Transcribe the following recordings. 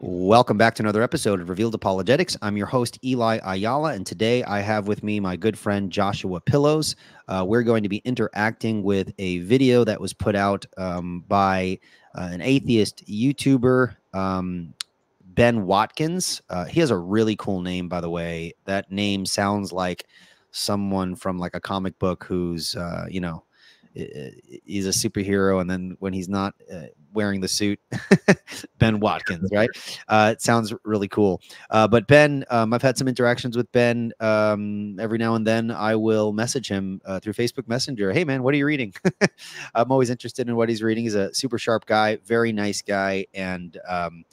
Welcome back to another episode of Revealed Apologetics. I'm your host, Eli Ayala, and today I have with me my good friend Joshua Pillows. Uh, we're going to be interacting with a video that was put out um, by uh, an atheist YouTuber, um, Ben Watkins. Uh, he has a really cool name, by the way. That name sounds like someone from like a comic book who's, uh, you know, he's a superhero, and then when he's not uh, wearing the suit, Ben Watkins, right? Uh, it sounds really cool. Uh, but Ben, um, I've had some interactions with Ben. Um, every now and then, I will message him uh, through Facebook Messenger. Hey, man, what are you reading? I'm always interested in what he's reading. He's a super sharp guy, very nice guy, and um,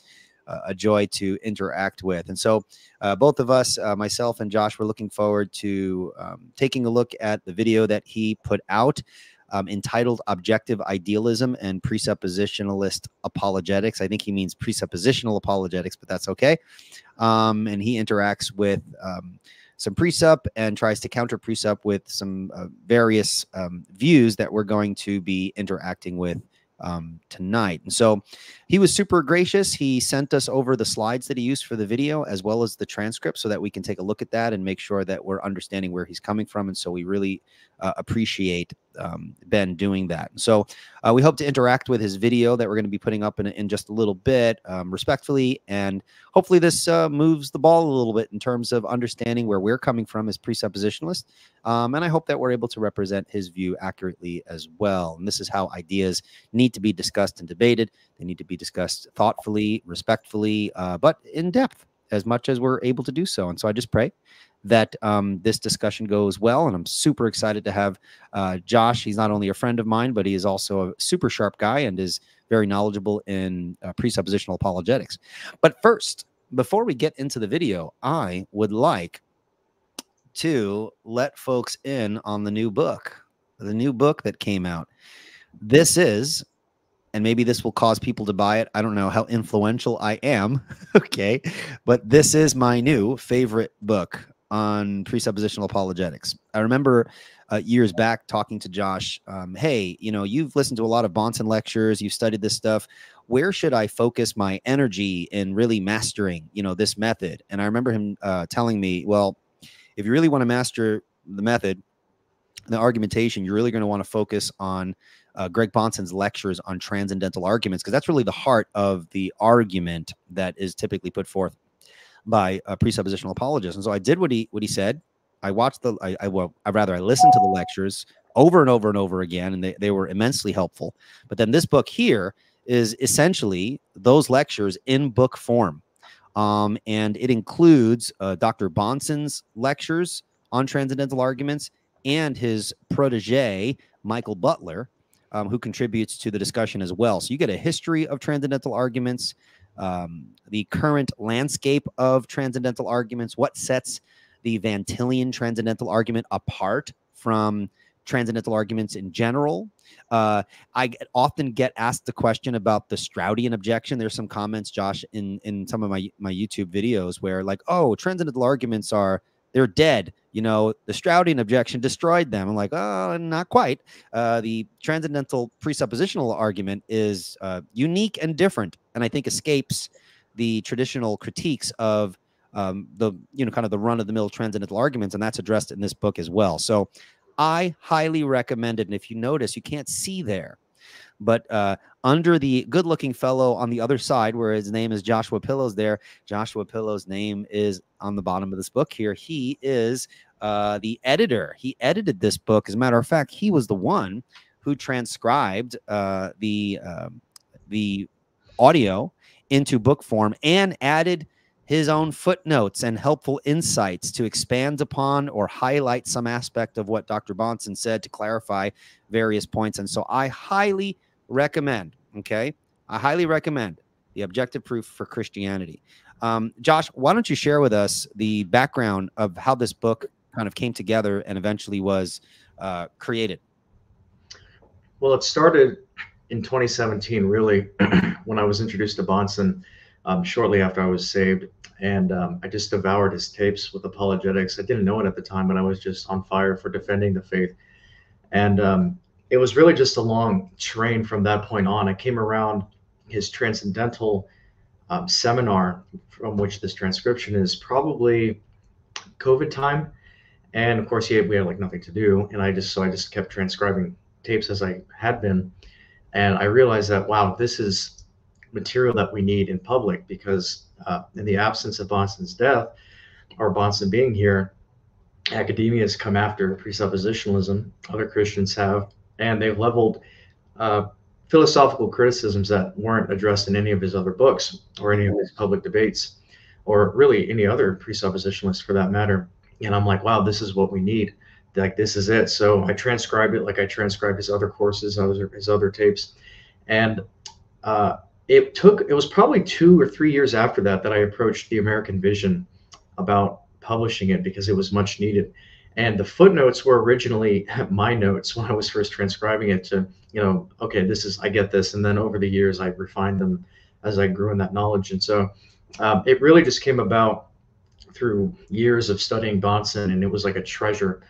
a joy to interact with. And so, uh, both of us, uh, myself and Josh, were looking forward to um, taking a look at the video that he put out um, entitled Objective Idealism and Presuppositionalist Apologetics. I think he means presuppositional apologetics, but that's okay. Um, and he interacts with um, some presup and tries to counter presup with some uh, various um, views that we're going to be interacting with um, tonight. And so he was super gracious. He sent us over the slides that he used for the video as well as the transcript so that we can take a look at that and make sure that we're understanding where he's coming from. And so we really uh, appreciate um, Ben doing that. So uh, we hope to interact with his video that we're going to be putting up in, in just a little bit, um, respectfully, and hopefully this uh, moves the ball a little bit in terms of understanding where we're coming from as presuppositionalists. Um, and I hope that we're able to represent his view accurately as well. And this is how ideas need to be discussed and debated. They need to be discussed thoughtfully, respectfully, uh, but in depth as much as we're able to do so. And so I just pray that um, this discussion goes well. And I'm super excited to have uh, Josh. He's not only a friend of mine, but he is also a super sharp guy and is very knowledgeable in uh, presuppositional apologetics. But first, before we get into the video, I would like to let folks in on the new book, the new book that came out. This is and maybe this will cause people to buy it. I don't know how influential I am. okay. But this is my new favorite book on presuppositional apologetics. I remember uh, years back talking to Josh, um, hey, you know, you've listened to a lot of Bahnsen lectures, you've studied this stuff. Where should I focus my energy in really mastering, you know, this method? And I remember him uh, telling me, well, if you really want to master the method, the argumentation, you're really going to want to focus on uh, Greg Bahnsen's lectures on transcendental arguments, because that's really the heart of the argument that is typically put forth by a presuppositional apologist. And so I did what he what he said. I watched the I, I well I rather I listened to the lectures over and over and over again, and they, they were immensely helpful. But then this book here is essentially those lectures in book form. Um, and it includes uh, Dr. Bahnsen's lectures on transcendental arguments and his protege, Michael Butler, um, who contributes to the discussion as well. So you get a history of transcendental arguments, um, the current landscape of transcendental arguments, what sets the Van Tillian transcendental argument apart from transcendental arguments in general. Uh, I often get asked the question about the Stroudian objection. There's some comments, Josh, in in some of my my YouTube videos where like, oh, transcendental arguments are they're dead. You know, the Stroudian objection destroyed them. I'm like, oh, not quite. Uh, the transcendental presuppositional argument is uh, unique and different, and I think escapes the traditional critiques of um, the you know kind of the run of the mill transcendental arguments, and that's addressed in this book as well. So, I highly recommend it. And if you notice, you can't see there but uh, under the good looking fellow on the other side, where his name is Joshua Pillows, there, Joshua Pillows' name is on the bottom of this book here. He is uh, the editor. He edited this book. As a matter of fact, he was the one who transcribed uh, the um, the audio into book form and added his own footnotes and helpful insights to expand upon or highlight some aspect of what Dr. Bahnsen said to clarify various points. And so I highly recommend, okay? I highly recommend the objective proof for Christianity. Um, Josh, why don't you share with us the background of how this book kind of came together and eventually was uh, created? Well, it started in 2017, really, when I was introduced to Bahnsen um, shortly after I was saved. And um, I just devoured his tapes with apologetics. I didn't know it at the time, but I was just on fire for defending the faith. And um, it was really just a long train from that point on. I came around his transcendental um, seminar from which this transcription is probably COVID time. And of course, we had like nothing to do. And I just, so I just kept transcribing tapes as I had been. And I realized that, wow, this is material that we need in public because uh, in the absence of Bahnsen's death or Bahnsen being here, academia has come after presuppositionalism. Other Christians have, and they've leveled uh, philosophical criticisms that weren't addressed in any of his other books or any of his public debates or really any other presuppositionalist for that matter. And I'm like, wow, this is what we need. Like this is it. So I transcribed it like I transcribed his other courses, his other tapes, and uh, it took. It was probably two or three years after that that I approached the American Vision about publishing it because it was much needed. And the footnotes were originally my notes when I was first transcribing it to, you know, okay, this is I get this, and then over the years I refined them as I grew in that knowledge. And so um, it really just came about through years of studying Bahnsen, and it was like a treasure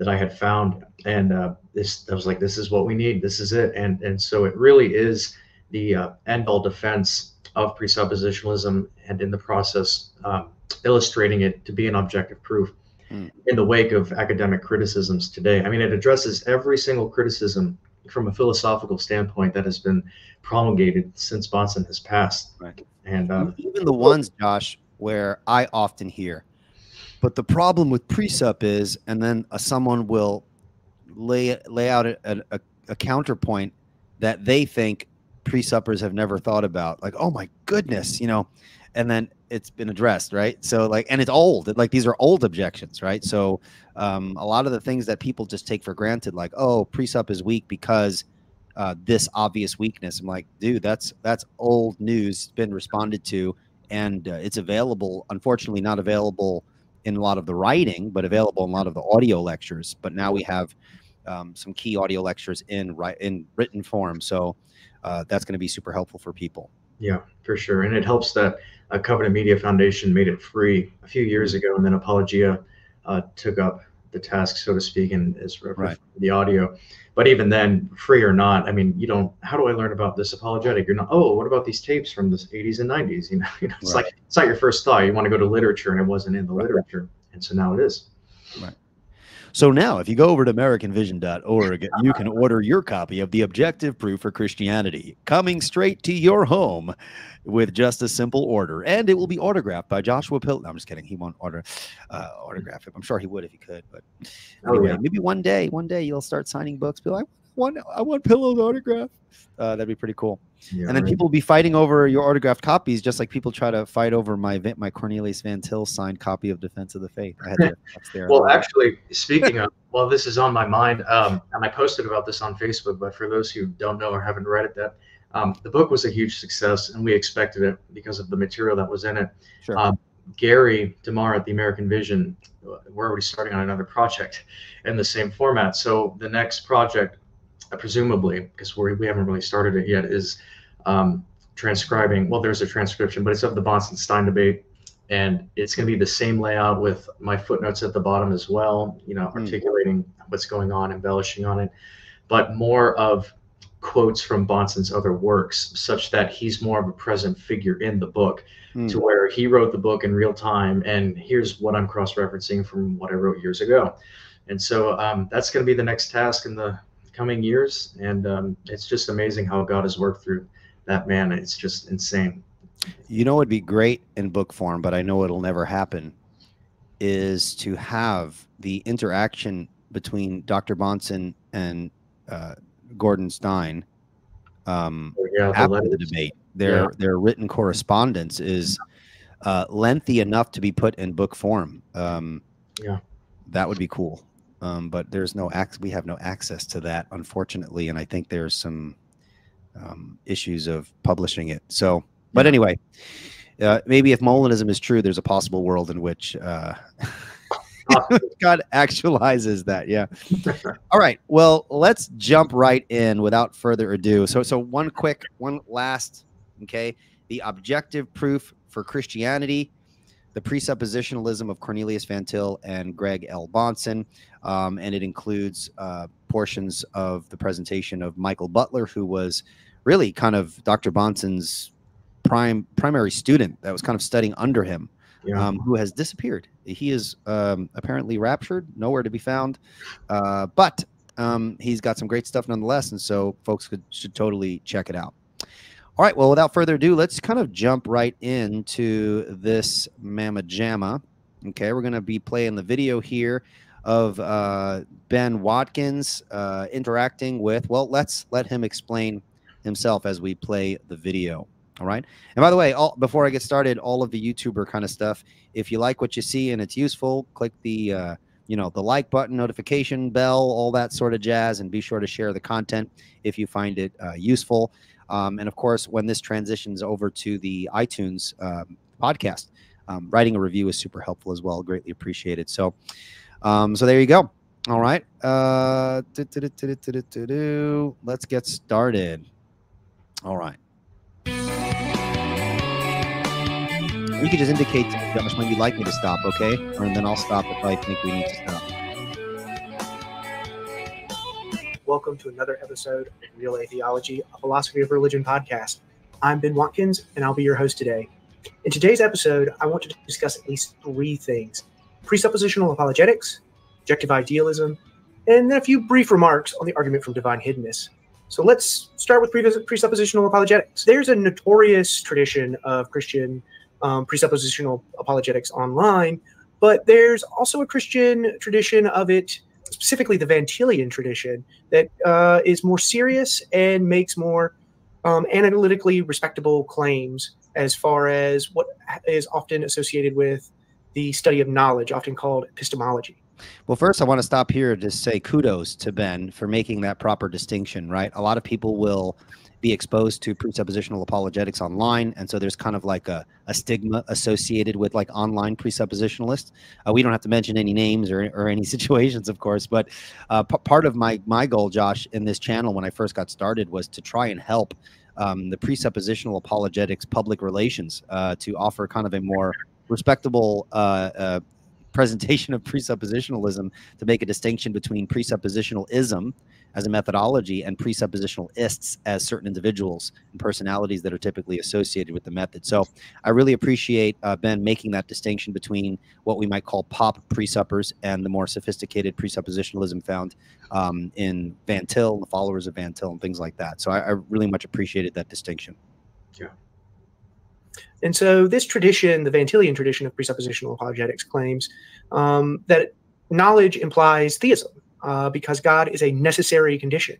that I had found. And uh, this, I was like, this is what we need. This is it. And and so it really is the uh, end all defense of presuppositionalism, and in the process, um, illustrating it to be an objective proof mm. in the wake of academic criticisms today. I mean, it addresses every single criticism from a philosophical standpoint that has been promulgated since Bahnsen has passed. Right. And um, even the ones, Josh, where I often hear, but the problem with presup is, and then someone will lay lay out a, a, a counterpoint that they think presuppers have never thought about. Like, oh my goodness, you know, and then it's been addressed, right? So like, and it's old. Like these are old objections, right? So um, a lot of the things that people just take for granted, like, oh, presup is weak because uh, this obvious weakness. I'm like, dude, that's that's old news. It's been responded to, and uh, it's available. Unfortunately, not available in a lot of the writing, but available in a lot of the audio lectures. But now we have um, some key audio lectures in in written form. So uh, that's going to be super helpful for people. Yeah, for sure. And it helps that uh, Covenant Media Foundation made it free a few years ago, and then Apologia uh, took up the task, so to speak, and is right. the audio. But even then, free or not, I mean, you don't. How do I learn about this apologetic? You're not. Oh, what about these tapes from the 80s and 90s? You know, you know it's right. like it's not your first thought. You want to go to literature, and it wasn't in the literature, and so now it is. Right. So now, if you go over to AmericanVision.org, you can order your copy of The Objective Proof for Christianity, coming straight to your home with just a simple order. And it will be autographed by Joshua Pill. No, I'm just kidding. He won't order uh, autograph it. I'm sure he would if he could. But anyway, oh, yeah. maybe one day, one day you'll start signing books. Be like, one, I want Pillow's autograph. Uh, that'd be pretty cool. Yeah, and then right. people will be fighting over your autographed copies, just like people try to fight over my my Cornelius Van Til signed copy of Defense of the Faith. I had there. well, actually, speaking of, well, this is on my mind, um, and I posted about this on Facebook. But for those who don't know or haven't read it, that um, the book was a huge success, and we expected it because of the material that was in it. Sure. Um, Gary DeMar at the American Vision, we're already starting on another project in the same format. So the next project uh, presumably, because we we haven't really started it yet, is um, transcribing. Well, there's a transcription, but it's of the Bahnsen Stein debate, and it's going to be the same layout with my footnotes at the bottom as well. You know, mm. articulating what's going on, embellishing on it, but more of quotes from Bahnsen's other works, such that he's more of a present figure in the book, mm. to where he wrote the book in real time, and here's what I'm cross-referencing from what I wrote years ago. And so um, that's going to be the next task in the coming years. And um, it's just amazing how God has worked through that man. It's just insane. You know, it'd be great in book form, but I know it'll never happen. Is to have the interaction between Dr. Bahnsen and uh, Gordon Stein um, oh, yeah, after the, the debate. Their yeah. their written correspondence is uh, lengthy enough to be put in book form. Um, yeah, that would be cool um, but there's no ac- we have no access to that unfortunately and i think there's some um, issues of publishing it. So but anyway uh, maybe if molinism is true there's a possible world in which uh, god actualizes that yeah. All right well let's jump right in without further ado. So so one quick one last okay? The objective proof for christianity the presuppositionalism of Cornelius Van Til and Greg L. Bahnsen um, and it includes uh, portions of the presentation of Michael Butler, who was really kind of Dr. Bahnsen's prime primary student that was kind of studying under him, Yeah. um, who has disappeared. He is um, apparently raptured, nowhere to be found. Uh, but um, he's got some great stuff nonetheless, and so folks could, should totally check it out. All right. Well, without further ado, let's kind of jump right into this Mama Jamma. Okay, we're going to be playing the video here of uh, Ben Watkins uh, interacting with. Well, let's let him explain himself as we play the video. All right. And by the way, all, before I get started, all of the YouTuber kind of stuff. If you like what you see and it's useful, click the uh, you know the like button, notification bell, all that sort of jazz, and be sure to share the content if you find it uh, useful. Um, and of course, when this transitions over to the iTunes um, podcast, um, writing a review is super helpful as well. Greatly appreciated. So, um, so there you go. All right. Uh, let's get started. All right. You could just indicate Josh when you'd like me to stop, okay? And then I'll stop if I think we need to stop. Welcome to another episode of Real Atheology, a philosophy of religion podcast. I'm Ben Watkins, and I'll be your host today. In today's episode, I want to discuss at least three things presuppositional apologetics, objective idealism, and then a few brief remarks on the argument from divine hiddenness. So let's start with presuppositional apologetics. There's a notorious tradition of Christian um, presuppositional apologetics online, but there's also a Christian tradition of it specifically the Van Tillian tradition, that uh, is more serious and makes more um, analytically respectable claims as far as what is often associated with the study of knowledge, often called epistemology. Well, first, I want to stop here to say kudos to Ben for making that proper distinction, right? A lot of people will be exposed to presuppositional apologetics online. And so there's kind of like a, a stigma associated with like online presuppositionalists. Uh, we don't have to mention any names or, or any situations, of course, but uh, part of my, my goal, Josh, in this channel when I first got started was to try and help um, the presuppositional apologetics public relations uh, to offer kind of a more respectable uh, uh, presentation of presuppositionalism to make a distinction between presuppositionalism as a methodology and presuppositionalists as certain individuals and personalities that are typically associated with the method. So I really appreciate uh, Ben making that distinction between what we might call pop presuppers and the more sophisticated presuppositionalism found um, in Van Til, the followers of Van Til, and things like that. So I, I really much appreciated that distinction. Yeah. And so this tradition, the Van Tillian tradition of presuppositional apologetics, claims um, that knowledge implies theism uh, because God is a necessary condition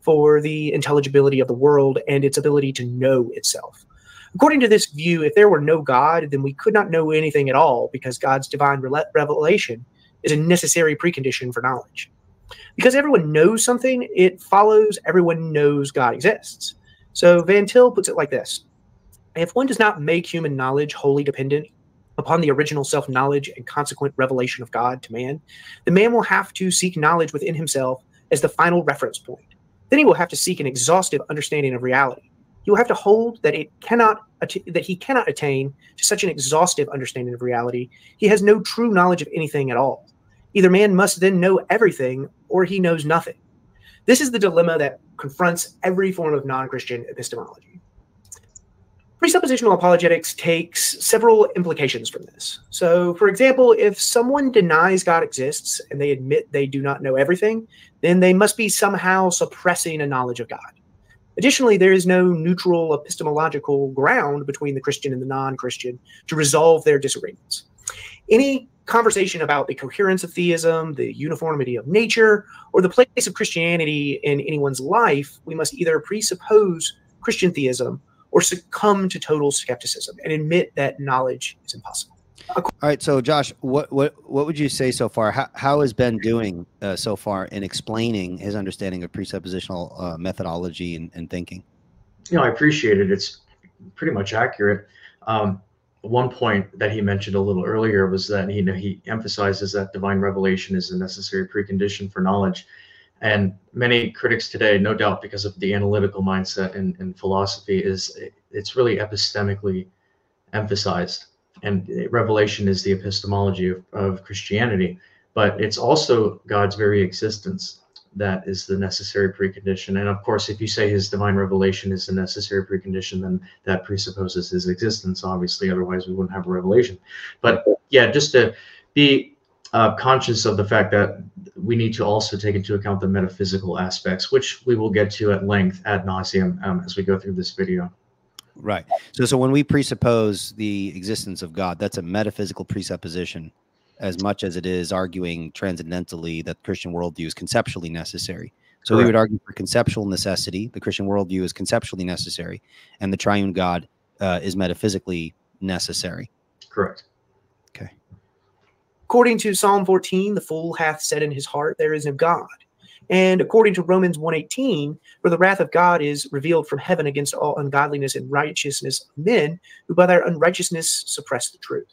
for the intelligibility of the world and its ability to know itself. According to this view, if there were no God, then we could not know anything at all because God's divine revelation is a necessary precondition for knowledge. Because everyone knows something, it follows everyone knows God exists. So Van Til puts it like this If one does not make human knowledge wholly dependent upon the original self knowledge and consequent revelation of God to man, the man will have to seek knowledge within himself as the final reference point. Then he will have to seek an exhaustive understanding of reality. He will have to hold that it cannot that he cannot attain to such an exhaustive understanding of reality. He has no true knowledge of anything at all. Either man must then know everything or he knows nothing. This is the dilemma that confronts every form of non-Christian epistemology. Presuppositional apologetics takes several implications from this. So, for example, if someone denies God exists and they admit they do not know everything, then they must be somehow suppressing a knowledge of God. Additionally, there is no neutral epistemological ground between the Christian and the non Christian to resolve their disagreements. Any conversation about the coherence of theism, the uniformity of nature, or the place of Christianity in anyone's life, we must either presuppose Christian theism or succumb to total skepticism and admit that knowledge is impossible. All right, so Josh, what what what would you say so far? How how has Ben doing uh, so far in explaining his understanding of presuppositional uh, methodology and, and, thinking? You know, I appreciate it. It's pretty much accurate. Um, one point that he mentioned a little earlier was that he you know, he emphasizes that divine revelation is a necessary precondition for knowledge. And many critics today, no doubt because of the analytical mindset and, in philosophy, is it's really epistemically emphasized. And revelation is the epistemology of, of Christianity, but it's also God's very existence. that is the necessary precondition. And of course, if you say his divine revelation is the necessary precondition, then that presupposes his existence, obviously. Otherwise, we wouldn't have a revelation. But yeah, just to be uh, conscious of the fact that we need to also take into account the metaphysical aspects, which we will get to at length ad nauseum um, as we go through this video. Right. So, so when we presuppose the existence of God, that's a metaphysical presupposition, as much as it is arguing transcendentally that Christian worldview is conceptually necessary. So Correct. we would argue for conceptual necessity. The Christian worldview is conceptually necessary, and the triune God uh, is metaphysically necessary. Correct. According to Psalm 14, the fool hath said in his heart, There is no God. And according to Romans 1:18, for the wrath of God is revealed from heaven against all ungodliness and righteousness of men who by their unrighteousness suppress the truth.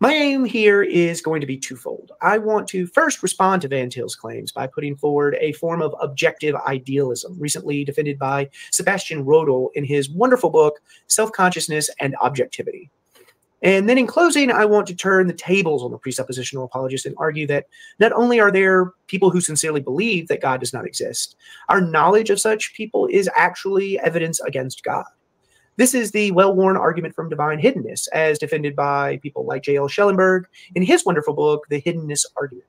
My aim here is going to be twofold. I want to first respond to Van Til's claims by putting forward a form of objective idealism, recently defended by Sebastian Rödl in his wonderful book, Self Consciousness and Objectivity. And then in closing, I want to turn the tables on the presuppositional apologist and argue that not only are there people who sincerely believe that God does not exist, our knowledge of such people is actually evidence against God. This is the well worn argument from divine hiddenness, as defended by people like J.L. Schellenberg in his wonderful book, The Hiddenness Argument.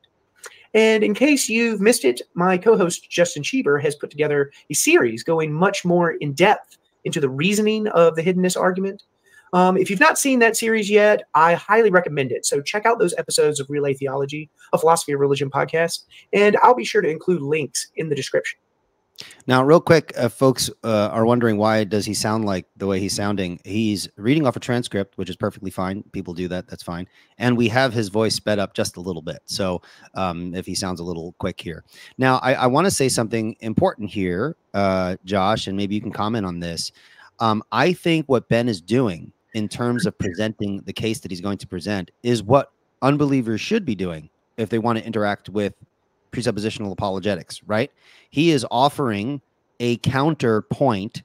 And in case you've missed it, my co host Justin Schieber has put together a series going much more in depth into the reasoning of the hiddenness argument um, if you've not seen that series yet, I highly recommend it. So check out those episodes of Real Atheology, a philosophy of religion podcast, and I'll be sure to include links in the description. Now, real quick, uh, folks uh, are wondering why does he sound like the way he's sounding? He's reading off a transcript, which is perfectly fine. People do that; that's fine. And we have his voice sped up just a little bit, so um, if he sounds a little quick here. Now, I, I want to say something important here, uh, Josh, and maybe you can comment on this. Um, I think what Ben is doing in terms of presenting the case that he's going to present is what unbelievers should be doing if they want to interact with presuppositional apologetics, right? He is offering a counterpoint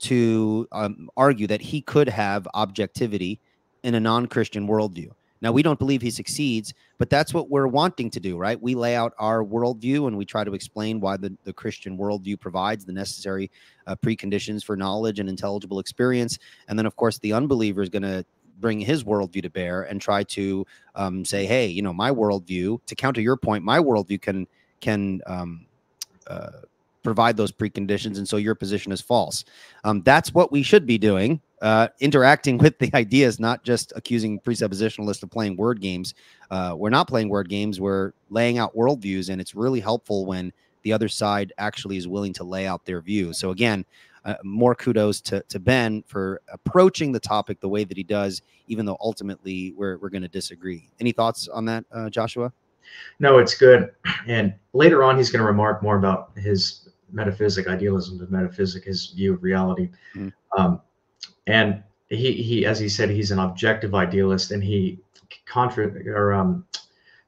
to um, argue that he could have objectivity in a non Christian worldview. Now, we don't believe he succeeds, but that's what we're wanting to do, right? We lay out our worldview and we try to explain why the, the Christian worldview provides the necessary uh, preconditions for knowledge and intelligible experience. And then, of course, the unbeliever is going to bring his worldview to bear and try to um, say, hey, you know, my worldview, to counter your point, my worldview can, can, um, uh, provide those preconditions, and so your position is false. Um, that's what we should be doing, uh, interacting with the ideas, not just accusing presuppositionalists of playing word games. Uh, we're not playing word games. We're laying out worldviews, and it's really helpful when the other side actually is willing to lay out their view. So again, uh, more kudos to, to Ben for approaching the topic the way that he does, even though ultimately we're, we're going to disagree. Any thoughts on that, uh, Joshua? No, it's good. And later on, he's going to remark more about his metaphysic, idealism of metaphysic, his view of reality. Mm. Um, and he, he, as he said, he's an objective idealist, and he contra or um,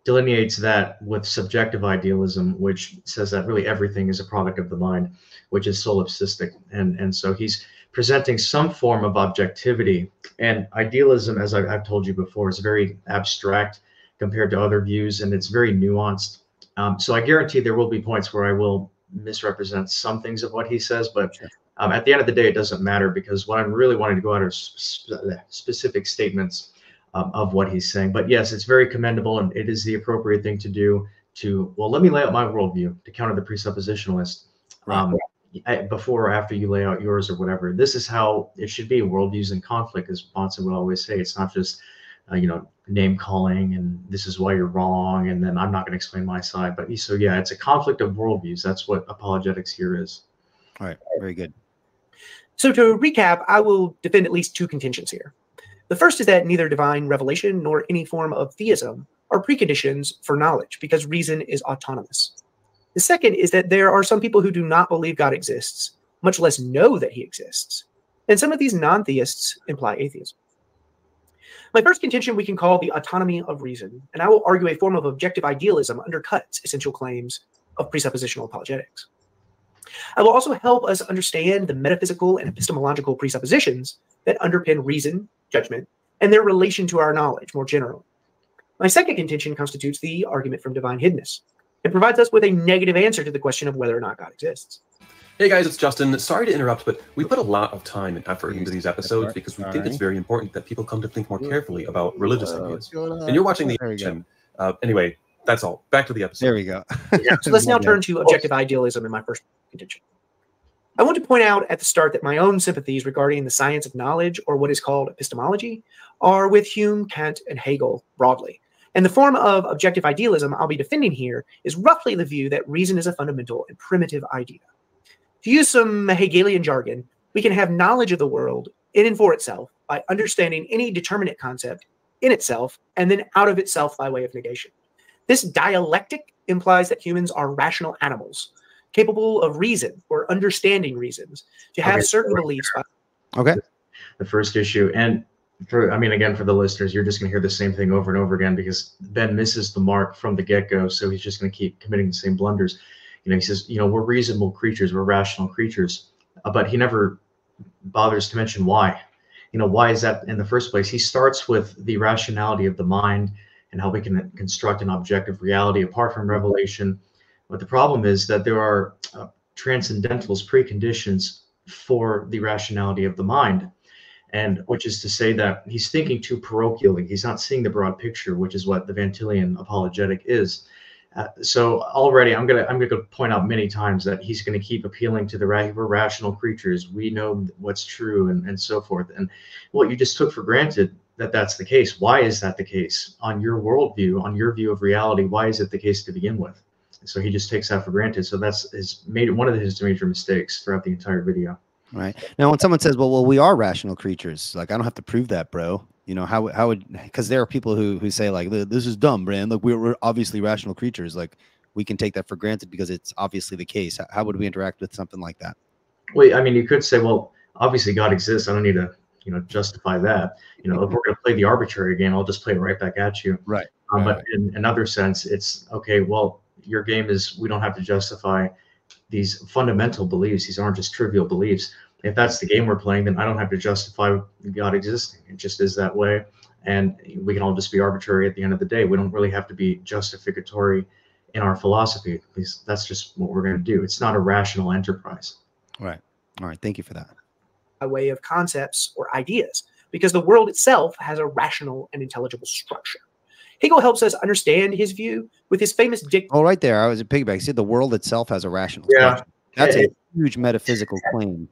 delineates that with subjective idealism, which says that really everything is a product of the mind, which is solipsistic. And and so he's presenting some form of objectivity. And idealism, as I, have told you before, is very abstract compared to other views, and it's very nuanced. Um, so I guarantee there will be points where I will misrepresent some things of what he says, but um, at the end of the day, it doesn't matter because what I'm really wanting to go out are sp- specific statements um, of what he's saying. But yes, it's very commendable and it is the appropriate thing to do to, well, let me lay out my worldview to counter the presuppositionalist um, before or after you lay out yours or whatever. This is how it should be. Worldviews in conflict, as Bahnsen would always say. It's not just, uh, you know, name calling and this is why you're wrong and then i'm not going to explain my side but so yeah it's a conflict of worldviews that's what apologetics here is all right very good so to recap i will defend at least two contentions here. The first is that neither divine revelation nor any form of theism are preconditions for knowledge because reason is autonomous. The second is that there are some people who do not believe god exists much less know that he exists and some of these non-theists imply atheism. My first contention we can call the autonomy of reason, and I will argue a form of objective idealism undercuts essential claims of presuppositional apologetics. I will also help us understand the metaphysical and epistemological presuppositions that underpin reason, judgment, and their relation to our knowledge more generally. My second contention constitutes the argument from divine hiddenness. It provides us with a negative answer to the question of whether or not God exists. Hey guys, it's Justin. Sorry to interrupt, but we put a lot of time and effort into these episodes because we think it's very important that people come to think more carefully about religious ideas. And you're watching the and, uh, anyway, that's all. Back to the episode. There we go. so let's now turn to objective idealism in my first contention. I want to point out at the start that my own sympathies regarding the science of knowledge, or what is called epistemology, are with Hume, Kant, and Hegel broadly. And the form of objective idealism I'll be defending here is roughly the view that reason is a fundamental and primitive idea. To use some Hegelian jargon, we can have knowledge of the world in and for itself by understanding any determinate concept in itself and then out of itself by way of negation. This dialectic implies that humans are rational animals, capable of reason or understanding reasons, to have okay. certain beliefs. Okay. The first issue. And for, I mean, again, for the listeners, you're just going to hear the same thing over and over again because Ben misses the mark from the get go. So he's just going to keep committing the same blunders. You know, he says, you know, we're reasonable creatures, we're rational creatures, uh, but he never bothers to mention why. You know, why is that in the first place? He starts with the rationality of the mind and how we can construct an objective reality apart from revelation but the problem is that there are uh, transcendentals, preconditions for the rationality of the mind. And which is to say that he's thinking too parochially. He's not seeing the broad picture, which is what the Van Tillian apologetic is. Uh, so already, I'm gonna I'm gonna point out many times that he's gonna keep appealing to the ra- rational creatures. We know what's true, and and so forth. And what you just took for granted that that's the case. Why is that the case on your worldview, on your view of reality? Why is it the case to begin with? So he just takes that for granted. So that's his made one of his major mistakes throughout the entire video. Right now, when someone says, "Well, well, we are rational creatures," like I don't have to prove that, bro. You know how how would because there are people who who say like this is dumb, Brand. Like we're, we're obviously rational creatures. Like we can take that for granted because it's obviously the case. How, how would we interact with something like that? Well, I mean, you could say, well, obviously God exists. I don't need to you know justify that. You know, if we're going to play the arbitrary game, I'll just play it right back at you. Right. Um, right. But in another sense, it's okay. Well, your game is we don't have to justify these fundamental beliefs. These aren't just trivial beliefs. If that's the game we're playing, then I don't have to justify God existing. It just is that way. And we can all just be arbitrary at the end of the day. We don't really have to be justificatory in our philosophy because that's just what we're going to do. It's not a rational enterprise. Right. All right. Thank you for that. A way of concepts or ideas, because the world itself has a rational and intelligible structure. Hegel helps us understand his view with his famous dict. Oh, right there. I was a piggyback. See, the world itself has a rational. Yeah. That's a huge metaphysical claim.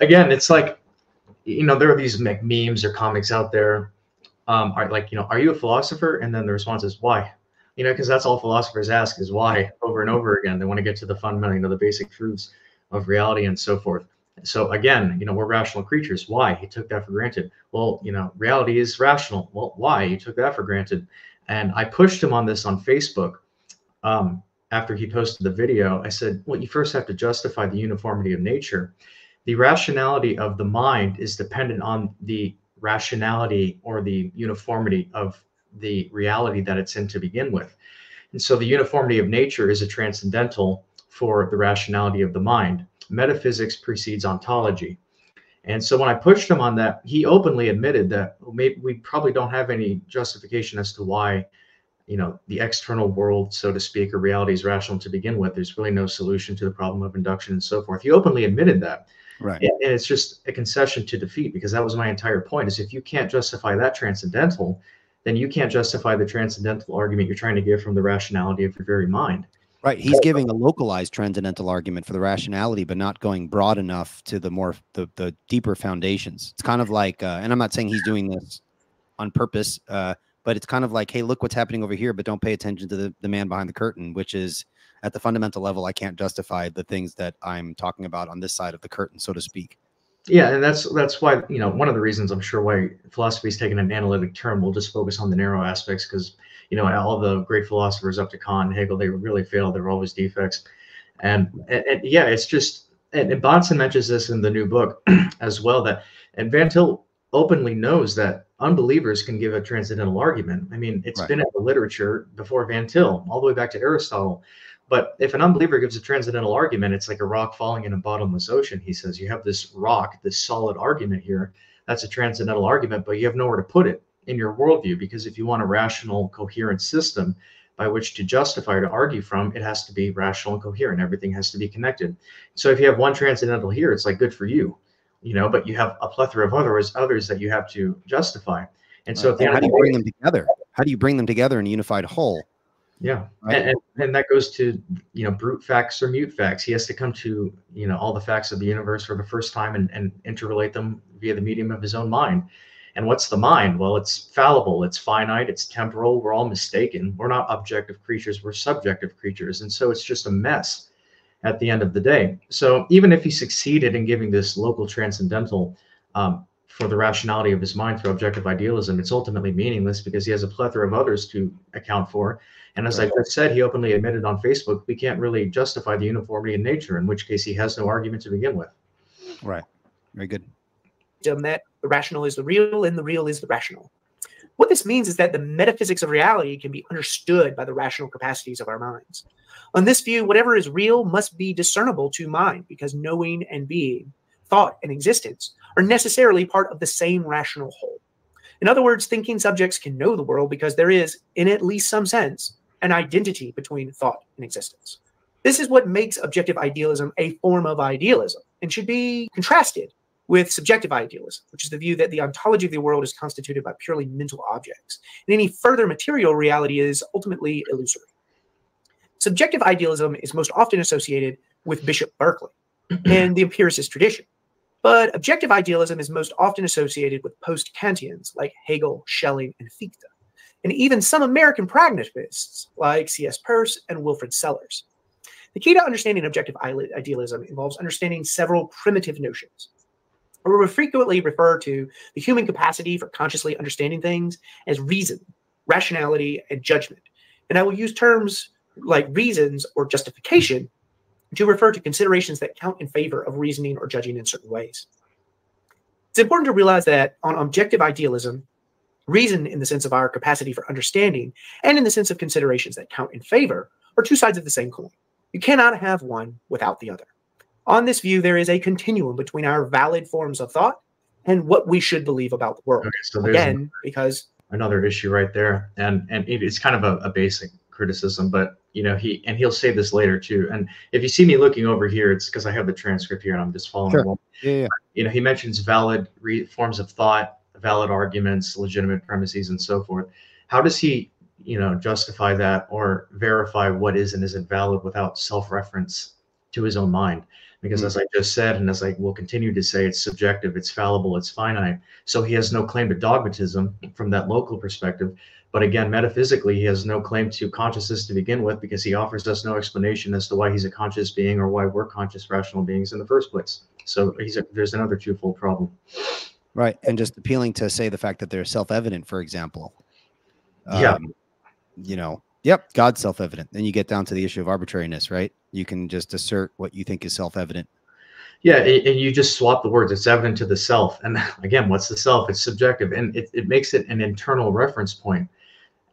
Again, it's like, you know, there are these like memes or comics out there. Um, are like, you know, are you a philosopher? And then the response is why? You know, because that's all philosophers ask is why over and over again. They want to get to the fundamental, you know, the basic truths of reality and so forth. So again, you know, we're rational creatures. Why? He took that for granted. Well, you know, reality is rational. Well, why? He took that for granted. And I pushed him on this on Facebook um, after he posted the video. I said, well, you first have to justify the uniformity of nature. The rationality of the mind is dependent on the rationality or the uniformity of the reality that it's in to begin with. And so the uniformity of nature is a transcendental for the rationality of the mind. Metaphysics precedes ontology. And so when I pushed him on that, he openly admitted that maybe we probably don't have any justification as to why, you know, the external world, so to speak, or reality is rational to begin with. There's really no solution to the problem of induction and so forth. He openly admitted that. Right. And, and it's just a concession to defeat because that was my entire point is if you can't justify that transcendental, then you can't justify the transcendental argument you're trying to give from the rationality of your very mind. Right. He's giving a localized transcendental argument for the rationality, but not going broad enough to the more the, the deeper foundations. It's kind of like, uh, and I'm not saying he's doing this on purpose, uh, but it's kind of like, hey, look what's happening over here, but don't pay attention to the, the man behind the curtain, which is at the fundamental level, I can't justify the things that I'm talking about on this side of the curtain, so to speak. Yeah, and that's that's why you know one of the reasons I'm sure why philosophy is taking an analytic turn. We'll just focus on the narrow aspects because you know all the great philosophers up to Kant, and Hegel, they really failed. There were always defects, and, and, and yeah, it's just and, and Bahnsen mentions this in the new book as well that and Van Til openly knows that unbelievers can give a transcendental argument. I mean, it's right. been in the literature before Van Til, all the way back to Aristotle. But if an unbeliever gives a transcendental argument, it's like a rock falling in a bottomless ocean. He says, You have this rock, this solid argument here. That's a transcendental argument, but you have nowhere to put it in your worldview because if you want a rational, coherent system, by which to justify or to argue from, it has to be rational and coherent. Everything has to be connected. So if you have one transcendental here, it's like good for you, you know, but you have a plethora of others others that you have to justify. And so right. how do you bring them together? How do you bring them together in a unified whole? Yeah, right. and, and, and that goes to you know brute facts or mute facts. He has to come to you know all the facts of the universe for the first time and, and interrelate them via the medium of his own mind. And what's the mind? Well, it's fallible, it's finite, it's temporal. We're all mistaken. We're not objective creatures, we're subjective creatures. And so it's just a mess at the end of the day. So even if he succeeded in giving this local transcendental um, for the rationality of his mind through objective idealism, it's ultimately meaningless because he has a plethora of others to account for. And as right. I just said, he openly admitted on Facebook, we can't really justify the uniformity in nature, in which case he has no argument to begin with. Right. Very good. That the rational is the real and the real is the rational. What this means is that the metaphysics of reality can be understood by the rational capacities of our minds. On this view, whatever is real must be discernible to mind because knowing and being, thought and existence are necessarily part of the same rational whole. In other words, thinking subjects can know the world because there is, in at least some sense, an identity between thought and existence. This is what makes objective idealism a form of idealism and should be contrasted with subjective idealism, which is the view that the ontology of the world is constituted by purely mental objects, and any further material reality is ultimately illusory. Subjective idealism is most often associated with Bishop Berkeley and the empiricist tradition, but objective idealism is most often associated with post Kantians like Hegel, Schelling, and Fichte, and even some American pragmatists like C.S. Peirce and Wilfrid Sellars. The key to understanding objective idealism involves understanding several primitive notions we frequently refer to the human capacity for consciously understanding things as reason, rationality, and judgment. And I will use terms like reasons or justification to refer to considerations that count in favor of reasoning or judging in certain ways. It's important to realize that on objective idealism, reason in the sense of our capacity for understanding and in the sense of considerations that count in favor are two sides of the same coin. You cannot have one without the other. On this view, there is a continuum between our valid forms of thought and what we should believe about the world. Okay, so again, because another issue right there, and and it's kind of a, a basic criticism, but you know he and he'll say this later too. And if you see me looking over here, it's because I have the transcript here and I'm just following sure. Yeah, yeah. You know, he mentions valid re- forms of thought, valid arguments, legitimate premises, and so forth. How does he, you know, justify that or verify what is and isn't valid without self-reference to his own mind? Because mm-hmm. as I just said, and as I will continue to say, it's subjective, it's fallible, it's finite. So he has no claim to dogmatism from that local perspective. But again, metaphysically, he has no claim to consciousness to begin with because he offers us no explanation as to why he's a conscious being or why we're conscious rational beings in the first place. So he's a, there's another twofold problem. Right. And just appealing to say the fact that they're self evident, for example. Um, yeah. You know, yep, God's self evident. Then you get down to the issue of arbitrariness, right? You can just assert what you think is self-evident. Yeah and you just swap the words it's evident to the self. And again what's the self? It's subjective and it, it makes it an internal reference point.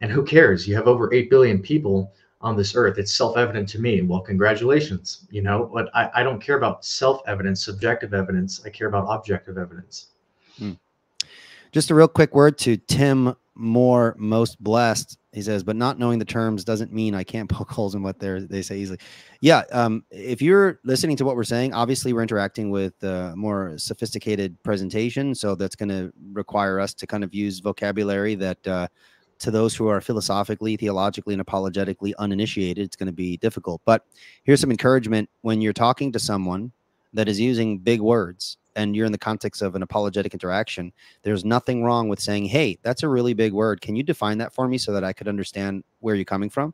And who cares? You have over 8 billion people on this earth. It's self-evident to me. Well congratulations you know but i, I don't care about self-evidence subjective evidence. I care about objective evidence. Hmm. just a real quick word to tim moore most blessed he says but not knowing the terms doesn't mean i can't poke holes in what they they say easily. Yeah um, if you're listening to what we're saying obviously we're interacting with uh, more sophisticated presentation so that's going to require us to kind of use vocabulary that uh, to those who are philosophically theologically and apologetically uninitiated it's going to be difficult. But here's some encouragement when you're talking to someone that is using big words and you're in the context of an apologetic interaction, there's nothing wrong with saying, Hey, that's a really big word. Can you define that for me so that I could understand where you're coming from?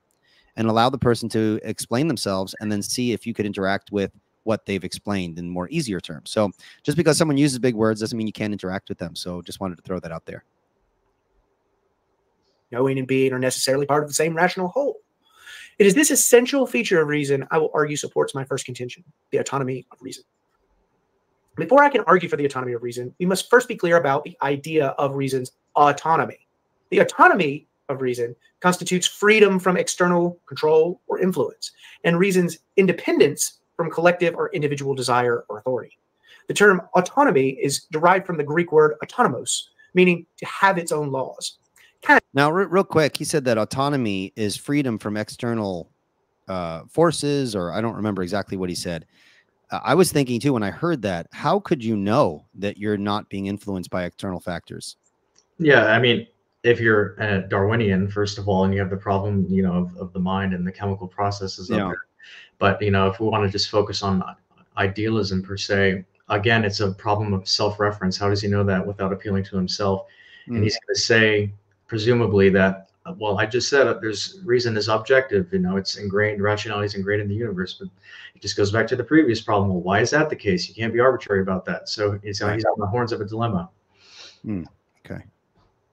And allow the person to explain themselves and then see if you could interact with what they've explained in more easier terms. So just because someone uses big words doesn't mean you can't interact with them. So just wanted to throw that out there. Knowing and being are necessarily part of the same rational whole. It is this essential feature of reason I will argue supports my first contention, the autonomy of reason. Before I can argue for the autonomy of reason, we must first be clear about the idea of reason's autonomy. The autonomy of reason constitutes freedom from external control or influence, and reason's independence from collective or individual desire or authority. The term autonomy is derived from the Greek word autonomos, meaning to have its own laws. now, re- real quick, he said that autonomy is freedom from external uh, forces, or I don't remember exactly what he said. Uh, I was thinking too when I heard that, how could you know that you're not being influenced by external factors? Yeah, I mean, if you're a Darwinian, first of all, and you have the problem, you know, of, of the mind and the chemical processes of Yeah. But you know, if we want to just focus on idealism per se, again, it's a problem of self-reference. How does he know that without appealing to himself? And Mm. he's going to say, presumably, that well, I just said it, there's reason is objective. You know, it's ingrained, rationality is ingrained in the universe. But it just goes back to the previous problem. Well, why is that the case? You can't be arbitrary about that. So he's, he's on the horns of a dilemma. Hmm, okay.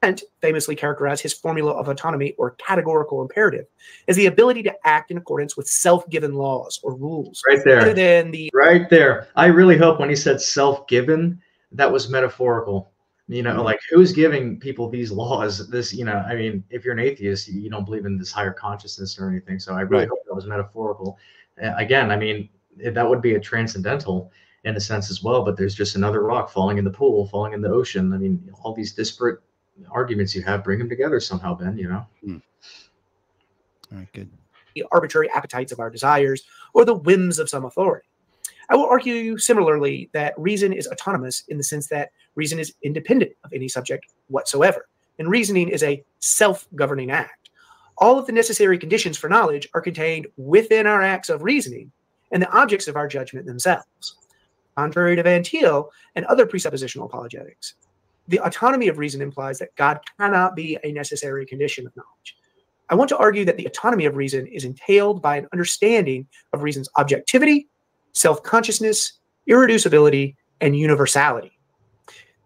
Kant famously characterized his formula of autonomy or categorical imperative as the ability to act in accordance with self-given laws or rules, Right rather there. than the Right there. I really hope when he said self-given, that was metaphorical. You know, Mhm. like who's giving people these laws? This, you know, I mean, if you're an atheist, you, you don't believe in this higher consciousness or anything. So I really Right. hope that was metaphorical. Uh, again, I mean, it- that would be a transcendental in a sense as well. But there's just another rock falling in the pool, falling in the ocean. I mean, all these disparate arguments you have, bring them together somehow, Ben. You know. All right, good. the arbitrary appetites of our desires or the whims of some authority. I will argue similarly that reason is autonomous in the sense that reason is independent of any subject whatsoever, and reasoning is a self governing act. All of the necessary conditions for knowledge are contained within our acts of reasoning and the objects of our judgment themselves. Contrary to Van Til and other presuppositional apologetics, the autonomy of reason implies that God cannot be a necessary condition of knowledge. I want to argue that the autonomy of reason is entailed by an understanding of reason's objectivity, self consciousness, irreducibility, and universality.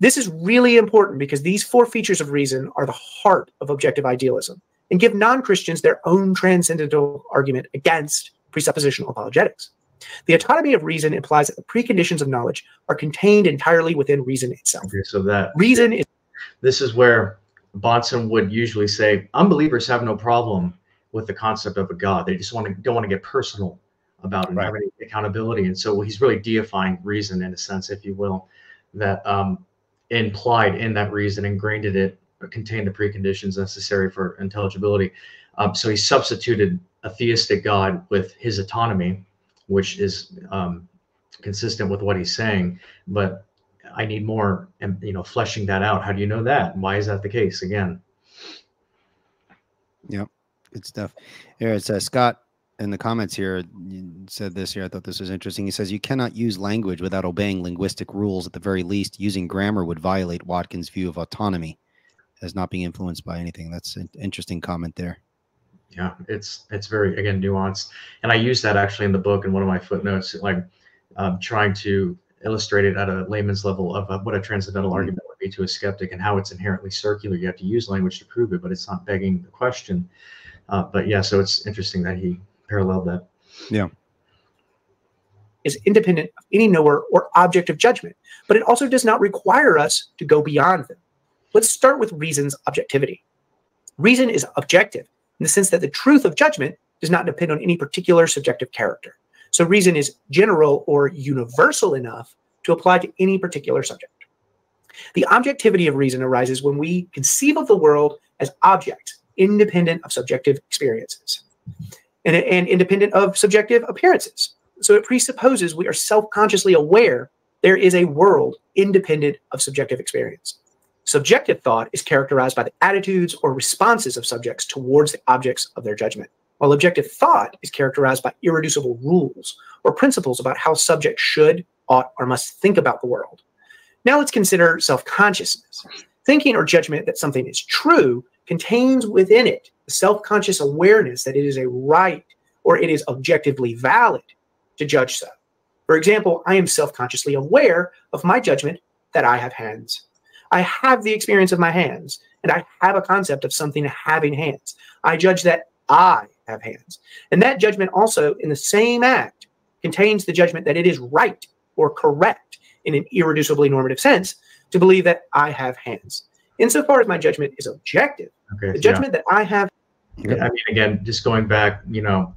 This is really important because these four features of reason are the heart of objective idealism and give non Christians their own transcendental argument against presuppositional apologetics. The autonomy of reason implies that the preconditions of knowledge are contained entirely within reason itself. Okay, so that Reason is this is where Bahnsen would usually say unbelievers have no problem with the concept of a God. They just want to don't want to get personal about it and Right. have any accountability. And so he's really deifying reason in a sense, if you will, that um, implied in that reason, ingrained in it, contained the preconditions necessary for intelligibility. Um, so he substituted a theistic God with his autonomy, which is um, consistent with what he's saying. But I need more, and you know, fleshing that out. How do you know that? Why is that the case? Again, Yep. Good stuff. Here it says Scott in the comments here you said this here. I thought this was interesting. He says you cannot use language without obeying linguistic rules. At the very least, using grammar would violate Watkins' view of autonomy as not being influenced by anything. That's an interesting comment there. yeah, it's it's very again nuanced, and I use that actually in the book in one of my footnotes, like um, trying to illustrate it at a layman's level of uh, what a transcendental Mhm. argument would be to a skeptic and how it's inherently circular. You have to use language to prove it, but it's not begging the question. Uh, but yeah, so it's interesting that he paralleled is independent of any knower or object of judgment, but it also does not require us to go beyond them. Let's start with reason's objectivity. Reason is objective in the sense that the truth of judgment does not depend on any particular subjective character. So reason is general or universal enough to apply to any particular subject. The objectivity of reason arises when we conceive of the world as objects, independent of subjective experiences and, and independent of subjective appearances. So it presupposes we are self consciously aware there is a world independent of subjective experience. Subjective thought is characterized by the attitudes or responses of subjects towards the objects of their judgment, while objective thought is characterized by irreducible rules or principles about how subjects should, ought, or must think about the world. Now let's consider self consciousness. Thinking or judgment that something is true contains within it self conscious awareness that it is a right or it is objectively valid to judge so. For example, I am self consciously aware of my judgment that I have hands. I have the experience of my hands, and I have a concept of something having hands. I judge that I have hands. And that judgment also, in the same act, contains the judgment that it is right or correct in an irreducibly normative sense to believe that I have hands. Insofar as my judgment is objective, Okay. the yeah. judgment that I have Yeah, I mean, again, just going back, you know,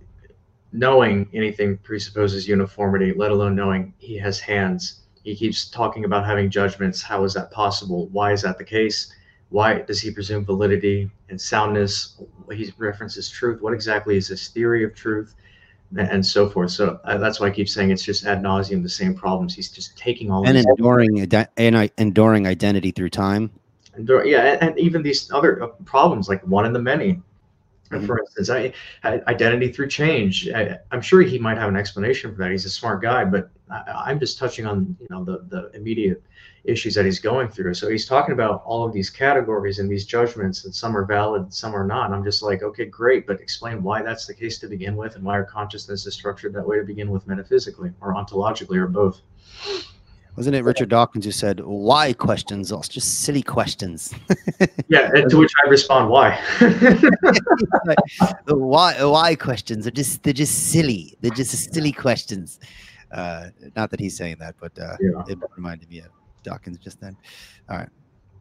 knowing anything presupposes uniformity, let alone knowing he has hands. He keeps talking about having judgments. How is that possible? Why is that the case? why does he presume validity and soundness? He references truth. What exactly is his theory of truth? And so forth. So uh, that's why I keep saying it's just ad nauseum the same problems. He's just taking all and enduring and enduring identity through time. Endure, yeah, and, and, even these other uh, problems like one in the many. Mm-hmm. For instance, I, identity through change. I, am sure he might have an explanation for that. He's a smart guy, but I, am just touching on you know the the immediate issues that he's going through. So he's talking about all of these categories and these judgments, and some are valid, some are not. And I'm just like, okay, great, but explain why that's the case to begin with, and why our consciousness is structured that way to begin with, metaphysically or ontologically, or both. Wasn't it Richard Dawkins who said, "Why questions? It's just silly questions." yeah, to which I respond, "Why?" the why why questions are just they're just silly. They're just silly questions. Uh, not that he's saying that, but uh, yeah. it reminded me of Dawkins just then. All right.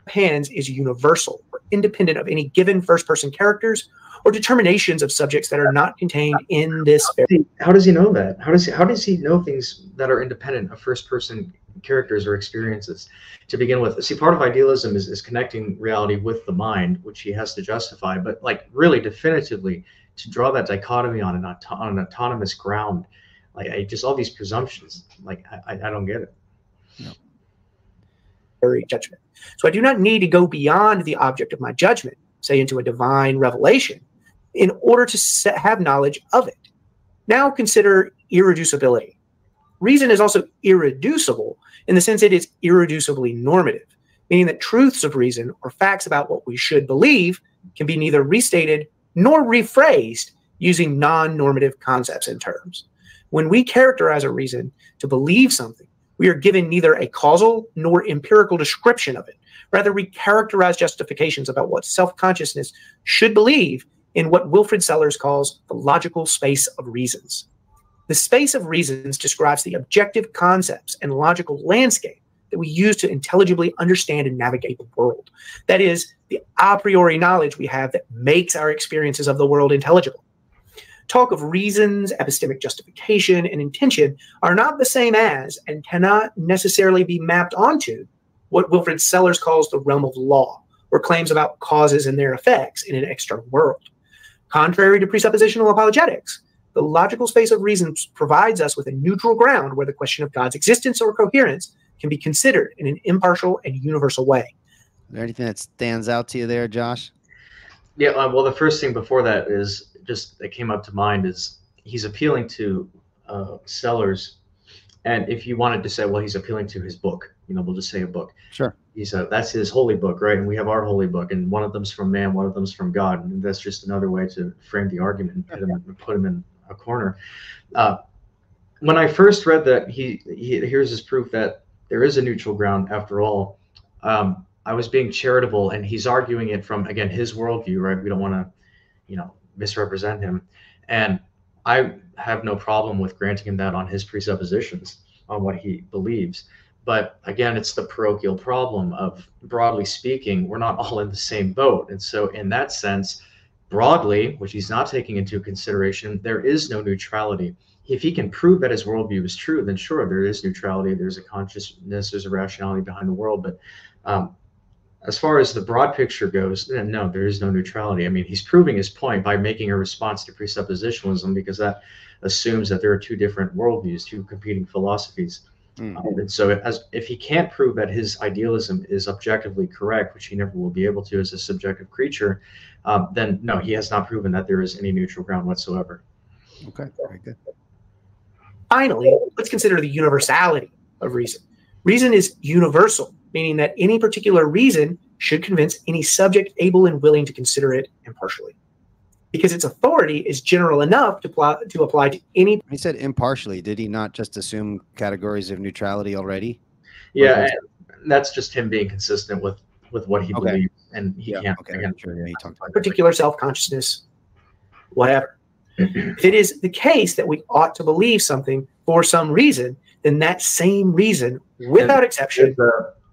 Hands is universal or independent of any given first person characters or determinations of subjects that are not contained in this. How does, he, how does he know that? How does he, how does he know things that are independent of first person characters or experiences to begin with? See, part of idealism is, is connecting reality with the mind, which he has to justify, but like really definitively to draw that dichotomy on an, auto- on an autonomous ground, like I, just all these presumptions, like I, I don't get it. No judgment. So I do not need to go beyond the object of my judgment, say into a divine revelation, in order to set, have knowledge of it. Now consider irreducibility. Reason is also irreducible in the sense it is irreducibly normative, meaning that truths of reason or facts about what we should believe can be neither restated nor rephrased using non normative concepts and terms. When we characterize a reason to believe something, we are given neither a causal nor empirical description of it. Rather, we characterize justifications about what self consciousness should believe in what Wilfrid Sellars calls the logical space of reasons. The space of reasons describes the objective concepts and logical landscape that we use to intelligibly understand and navigate the world. That is, the a priori knowledge we have that makes our experiences of the world intelligible talk of reasons, epistemic justification, and intention are not the same as and cannot necessarily be mapped onto what Wilfrid Sellars calls the realm of law, or claims about causes and their effects in an external world. Contrary to presuppositional apologetics, the logical space of reasons provides us with a neutral ground where the question of God's existence or coherence can be considered in an impartial and universal way. Is there anything that stands out to you there, Josh? Yeah, uh, well, the first thing before that is just that came up to mind is he's appealing to uh, Sellars, and if you wanted to say, well, he's appealing to his book, you know, we'll just say a book. Sure. He's a, that's his holy book, right? And we have our holy book, and one of them's from man, one of them's from God, and that's just another way to frame the argument and put him, put him in a corner. Uh, when I first read that, he, he here's his proof that there is a neutral ground after all. Um, I was being charitable, and he's arguing it from again his worldview, right? We don't want to, you know, misrepresent him. And I have no problem with granting him that on his presuppositions, on what he believes. But again, it's the parochial problem of broadly speaking, we're not all in the same boat. And so, in that sense, broadly, which he's not taking into consideration, there is no neutrality. If he can prove that his worldview is true, then sure, there is neutrality. There's a consciousness, there's a rationality behind the world. But um, as far as the broad picture goes, no, there is no neutrality. I mean, he's proving his point by making a response to presuppositionalism because that assumes that there are two different worldviews, two competing philosophies. Mm. Um, and so, as if he can't prove that his idealism is objectively correct, which he never will be able to as a subjective creature, um, then no, he has not proven that there is any neutral ground whatsoever. Okay, very good. Finally, let's consider the universality of reason. Reason is universal meaning that any particular reason should convince any subject able and willing to consider it impartially. Because its authority is general enough to, pl- to apply to any. He said impartially. Did he not just assume categories of neutrality already? Yeah, that's just him being consistent with with what he okay. believes, and he yeah, can't. Okay, again, sure, yeah, he talked about particular self consciousness, whatever. if it is the case that we ought to believe something for some reason, then that same reason, without and exception,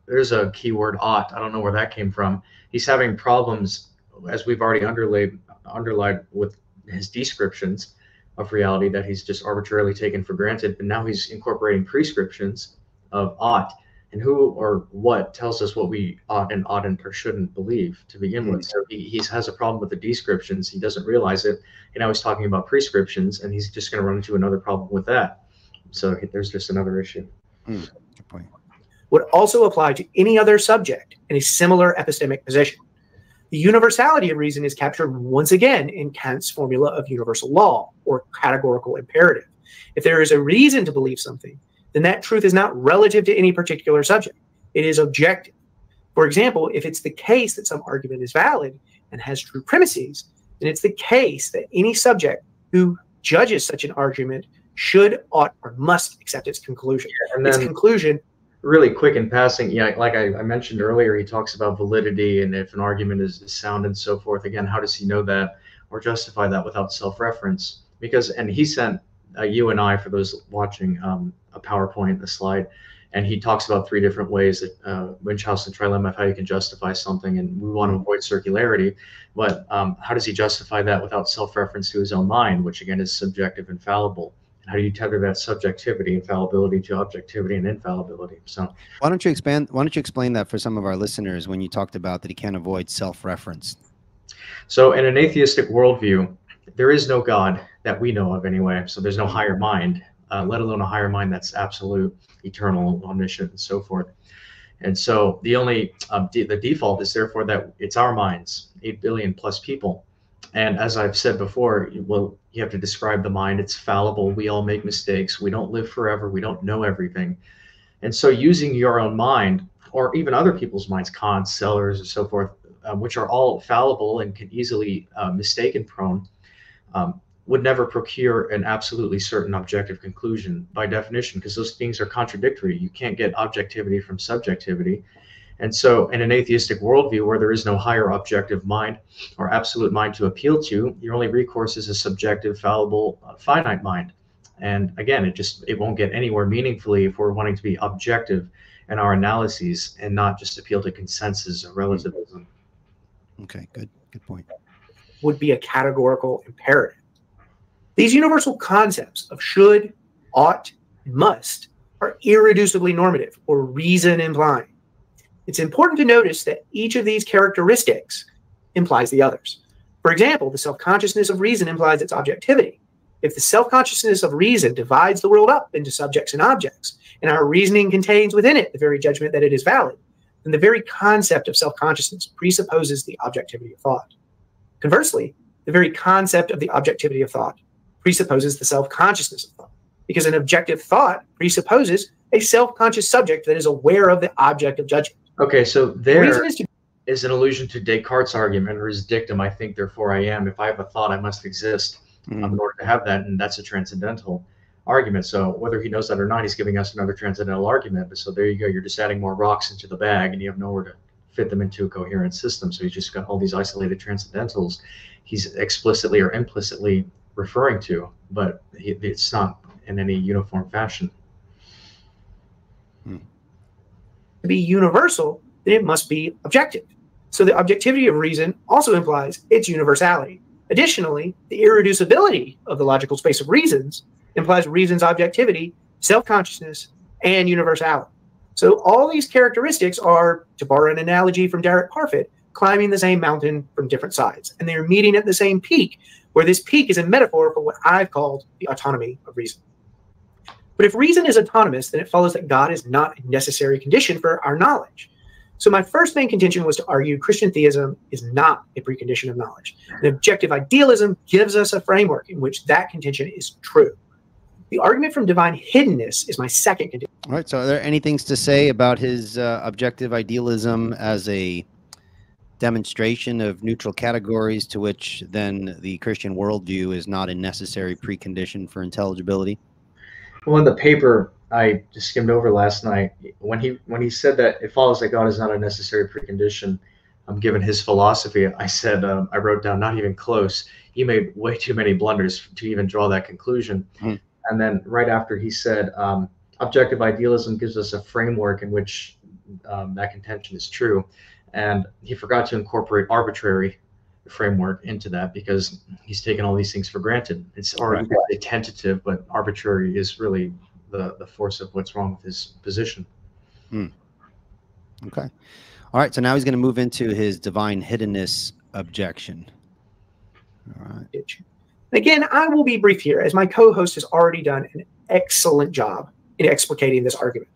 there's a keyword ought. I don't know where that came from. He's having problems, as we've already underlaid underlined with his descriptions of reality that he's just arbitrarily taken for granted. But now he's incorporating prescriptions of ought and who or what tells us what we ought and oughtn't or shouldn't believe to begin mm-hmm. with. So he, he has a problem with the descriptions. He doesn't realize it. And now he's talking about prescriptions, and he's just going to run into another problem with that. So there's just another issue. Mm, good point. Would also apply to any other subject in a similar epistemic position. The universality of reason is captured once again in Kant's formula of universal law or categorical imperative. If there is a reason to believe something, then that truth is not relative to any particular subject. It is objective. For example, if it's the case that some argument is valid and has true premises, then it's the case that any subject who judges such an argument should, ought, or must accept its conclusion. Yeah, and its conclusion. Really quick in passing, yeah, like I, I, mentioned earlier, he talks about validity and if an argument is sound and so forth. Again, how does he know that or justify that without self-reference? Because, and he sent uh, you and I, for those watching, um, a PowerPoint, a slide, and he talks about three different ways that uh, Munchausen trilemma of how you can justify something, and we want to avoid circularity. But um, how does he justify that without self-reference to his own mind, which again is subjective and fallible? How do you tether that subjectivity and fallibility to objectivity and infallibility? So why don't you expand why don't you explain that for some of our listeners when you talked about that he can't avoid self-reference? So in an atheistic worldview there is no god that we know of anyway so there's no higher mind uh, let alone a higher mind that's absolute eternal omniscient and so forth. And so the only um, de- the default is therefore that it's our minds 8 billion plus people and as I've said before, well, you have to describe the mind. It's fallible. We all make mistakes. We don't live forever. We don't know everything. And so using your own mind or even other people's minds, Kant, Sellars, and so forth, um, which are all fallible and can easily uh, mistaken prone, um, would never procure an absolutely certain objective conclusion by definition, because those things are contradictory. You can't get objectivity from subjectivity. And so, in an atheistic worldview where there is no higher objective mind or absolute mind to appeal to, your only recourse is a subjective, fallible, uh, finite mind. And again, it just it won't get anywhere meaningfully if we're wanting to be objective in our analyses and not just appeal to consensus or relativism. Okay, good, good point. Would be a categorical imperative. These universal concepts of should, ought, and must are irreducibly normative or reason implying. It's important to notice that each of these characteristics implies the others. For example, the self consciousness of reason implies its objectivity. If the self consciousness of reason divides the world up into subjects and objects, and our reasoning contains within it the very judgment that it is valid, then the very concept of self consciousness presupposes the objectivity of thought. Conversely, the very concept of the objectivity of thought presupposes the self consciousness of thought, because an objective thought presupposes a self conscious subject that is aware of the object of judgment. Okay, so there is, is, an allusion to Descartes' argument or his dictum, I think, therefore I am. If I have a thought, I must exist mm-hmm. um, in order to have that. And that's a transcendental argument. So whether he knows that or not, he's giving us another transcendental argument. But so there you go. You're just adding more rocks into the bag and you have nowhere to fit them into a coherent system. So he's just got all these isolated transcendentals he's explicitly or implicitly referring to, but he, it's not in any uniform fashion. Be universal, then it must be objective. So the objectivity of reason also implies its universality. Additionally, the irreducibility of the logical space of reasons implies reason's objectivity, self consciousness, and universality. So all these characteristics are, to borrow an analogy from Derek Parfit, climbing the same mountain from different sides. And they're meeting at the same peak, where this peak is a metaphor for what I've called the autonomy of reason. But if reason is autonomous, then it follows that God is not a necessary condition for our knowledge. So my first main contention was to argue Christian theism is not a precondition of knowledge. And objective idealism gives us a framework in which that contention is true. The argument from divine hiddenness is my second condition. All right. So, are there any things to say about his uh, objective idealism as a demonstration of neutral categories to which then the Christian worldview is not a necessary precondition for intelligibility? Well, in the paper I just skimmed over last night, when he when he said that it follows that God is not a necessary precondition, um, given his philosophy, I said um, I wrote down not even close. He made way too many blunders to even draw that conclusion. Hmm. And then right after he said um, objective idealism gives us a framework in which um, that contention is true, and he forgot to incorporate arbitrary framework into that because he's taken all these things for granted. It's already right. tentative, but arbitrary is really the, the force of what's wrong with his position. Hmm. Okay. All right. So now he's going to move into his divine hiddenness objection. All right. Again, I will be brief here, as my co-host has already done an excellent job in explicating this argument.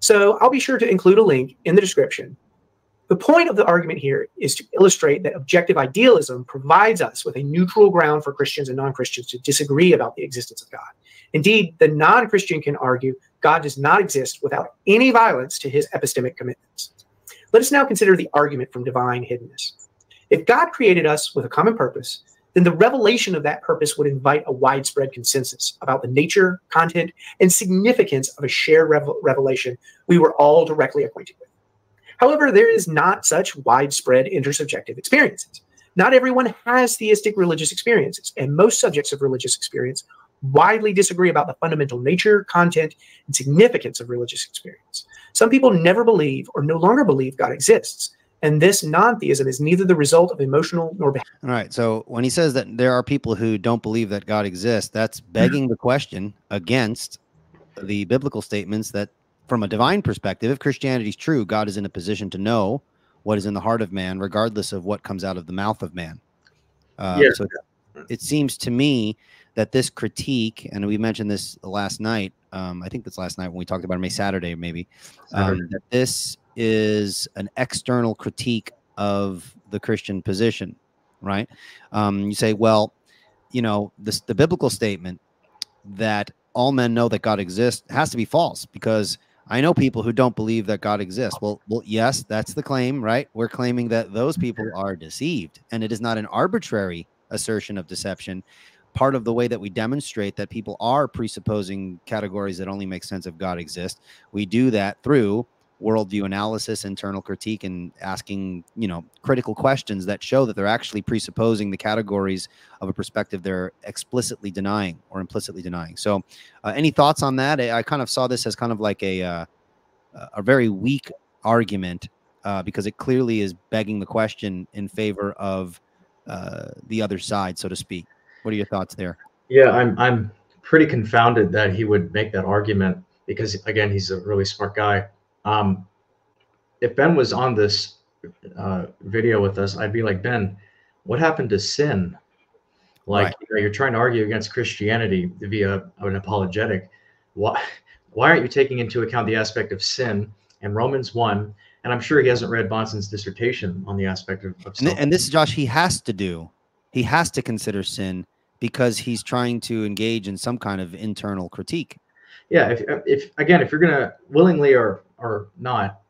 So I'll be sure to include a link in the description. The point of the argument here is to illustrate that objective idealism provides us with a neutral ground for Christians and non-Christians to disagree about the existence of God. Indeed, the non-Christian can argue God does not exist without any violence to his epistemic commitments. Let us now consider the argument from divine hiddenness. If God created us with a common purpose, then the revelation of that purpose would invite a widespread consensus about the nature, content, and significance of a shared revel revelation we were all directly acquainted with. However, there is not such widespread intersubjective experiences. Not everyone has theistic religious experiences, and most subjects of religious experience widely disagree about the fundamental nature, content, and significance of religious experience. Some people never believe or no longer believe God exists, and this non theism is neither the result of emotional nor behavior. All right. So when he says that there are people who don't believe that God exists, that's begging the question against the biblical statements that, from a divine perspective, if Christianity is true, God is in a position to know what is in the heart of man, regardless of what comes out of the mouth of man. Uh, yeah. So it seems to me that this critique, and we mentioned this last night, um, I think that's last night when we talked about it, May Saturday, maybe, um, that this is an external critique of the Christian position, right? Um, you say, well, you know, this, the biblical statement that all men know that God exists has to be false because I know people who don't believe that God exists. Well, well, yes, that's the claim, right? We're claiming that those people are deceived, and it is not an arbitrary assertion of deception. Part of the way that we demonstrate that people are presupposing categories that only make sense if God exists, we do that through worldview analysis, internal critique, and asking, you know, critical questions that show that they're actually presupposing the categories of a perspective they're explicitly denying or implicitly denying. So, uh, any thoughts on that? I, I, kind of saw this as kind of like a uh, a very weak argument uh, because it clearly is begging the question in favor of uh, the other side, so to speak. What are your thoughts there? Yeah, I'm I'm pretty confounded that he would make that argument because again, he's a really smart guy um, if Ben was on this uh, video with us, I'd be like, Ben, what happened to sin? Like right. you know, you're trying to argue against Christianity via an apologetic. Why, why aren't you taking into account the aspect of sin and Romans 1? And I'm sure he hasn't read Bahnsen's dissertation on the aspect of, of and, and this Josh, he has to do. He has to consider sin because he's trying to engage in some kind of internal critique. Yeah, if, if again, if you're gonna willingly or or not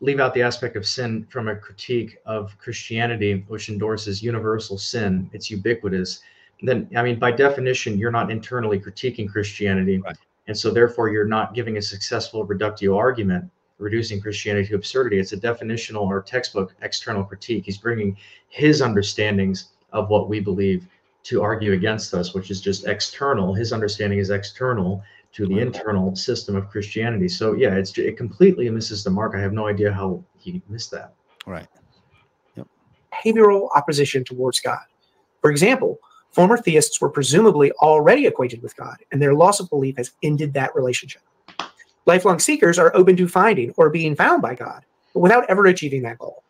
leave out the aspect of sin from a critique of Christianity, which endorses universal sin, it's ubiquitous, then, I mean, by definition, you're not internally critiquing Christianity. Right. And so, therefore, you're not giving a successful reductio argument, reducing Christianity to absurdity. It's a definitional or textbook external critique. He's bringing his understandings of what we believe to argue against us, which is just external. His understanding is external to the internal system of Christianity. So yeah, it's it completely misses the mark. I have no idea how he missed that. Right. Yep. Behavioral opposition towards God. For example, former theists were presumably already acquainted with God, and their loss of belief has ended that relationship. Lifelong seekers are open to finding or being found by God, but without ever achieving that goal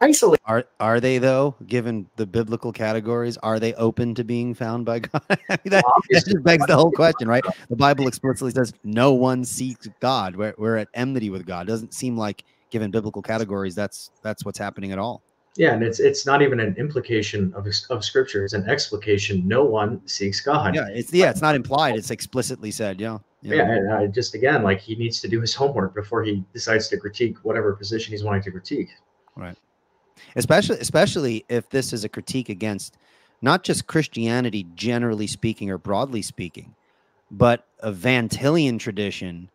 isolate. Are are they though? Given the biblical categories, are they open to being found by God? I mean, that, that, just begs the whole question, right? The Bible explicitly says no one seeks God. We're, we're at enmity with God. It doesn't seem like, given biblical categories, that's that's what's happening at all. Yeah, and it's it's not even an implication of of Scripture; it's an explication. No one seeks God. Yeah, it's yeah, it's not implied; it's explicitly said. Yeah. Yeah, yeah and uh, just again, like he needs to do his homework before he decides to critique whatever position he's wanting to critique. Right especially especially if this is a critique against not just Christianity generally speaking or broadly speaking, but a Van Tillian tradition,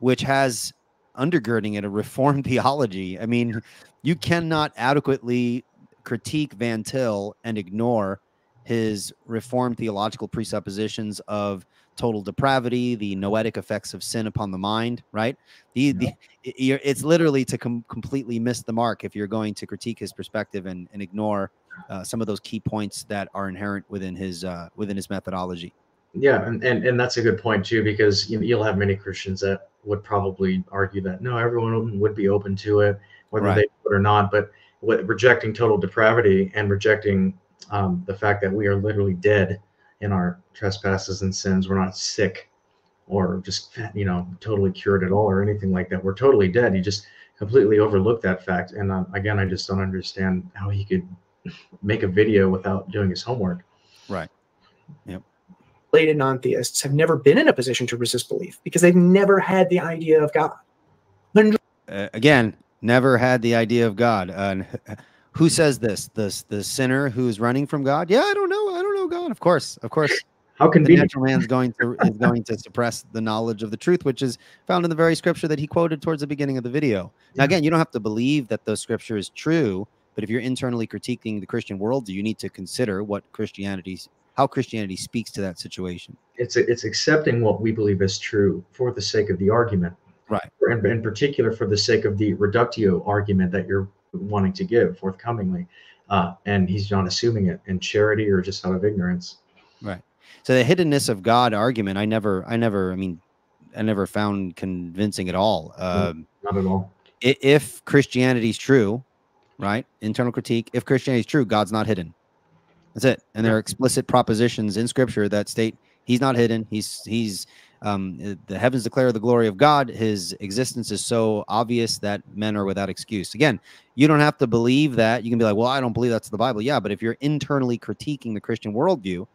which has undergirding it a reformed theology. I mean, you cannot adequately critique Van Til and ignore his reformed theological presuppositions of total depravity, the noetic effects of sin upon the mind, right? The, the it's literally to com completely miss the mark if you're going to critique his perspective and, and ignore uh, some of those key points that are inherent within his uh, within his methodology. Yeah, and, and and that's a good point too, because you know, you'll have many Christians that would probably argue that no, everyone would be open to it, whether right. they would or not. But with rejecting total depravity and rejecting um, the fact that we are literally dead in our trespasses and sins, we're not sick or just you know totally cured at all or anything like that. We're totally dead. He just completely overlooked that fact. And um, again, I just don't understand how he could make a video without doing his homework. Right. Yep. Related non-theists have never been in a position to resist belief because they've never had the idea of God. Uh, again, never had the idea of God. Uh, who says this? The the sinner who's running from God? Yeah, I don't know. I don't know God. Of course, of course. How can the natural man's going to is going to suppress the knowledge of the truth, which is found in the very scripture that he quoted towards the beginning of the video. Yeah. Now, again, you don't have to believe that the scripture is true, but if you're internally critiquing the Christian world, do you need to consider what Christianity, how Christianity speaks to that situation. It's it's accepting what we believe is true for the sake of the argument, right? And in particular, for the sake of the reductio argument that you're wanting to give forthcomingly, uh, and he's not assuming it in charity or just out of ignorance. Right. So the hiddenness of God argument, I never, I never, I mean, I never found convincing at all. Um, not at all. If Christianity's true, right? Internal critique. If Christianity's true, God's not hidden. That's it. And there are explicit propositions in Scripture that state He's not hidden. He's He's um, the heavens declare the glory of God. His existence is so obvious that men are without excuse. Again, you don't have to believe that. You can be like, well, I don't believe that's the Bible. Yeah, but if you're internally critiquing the Christian worldview,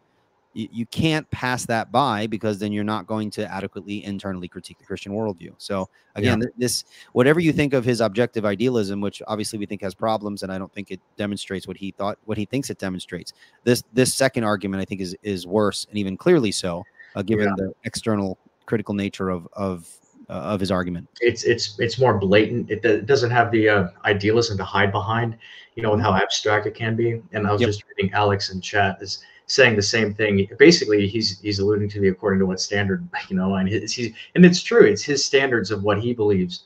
you, you can't pass that by because then you're not going to adequately internally critique the Christian worldview. So again, yeah. this whatever you think of his objective idealism, which obviously we think has problems, and I don't think it demonstrates what he thought, what he thinks it demonstrates. This this second argument, I think, is is worse and even clearly so, uh, given yeah. the external critical nature of of uh, of his argument. It's it's it's more blatant. It, it doesn't have the uh, idealism to hide behind, you know, with how abstract it can be. And I was yep. just reading Alex in chat is saying the same thing. Basically, he's he's alluding to the according to what standard, you know, and his, he's and it's true. It's his standards of what he believes,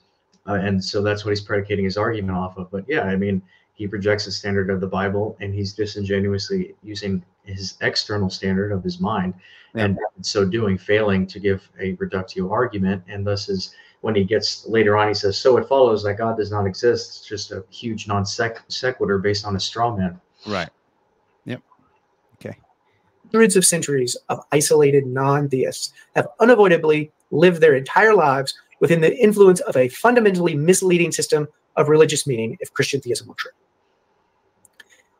uh, and so that's what he's predicating his argument off of. But yeah, I mean, he projects a standard of the Bible, and he's disingenuously using his external standard of his mind, yeah. and so doing, failing to give a reductio argument, and thus is when he gets later on, he says, "So it follows that God does not exist." It's just a huge non sequitur based on a straw man. Right Yep. Okay. hundreds of centuries of isolated non theists have unavoidably lived their entire lives within the influence of a fundamentally misleading system of religious meaning if Christian theism were true.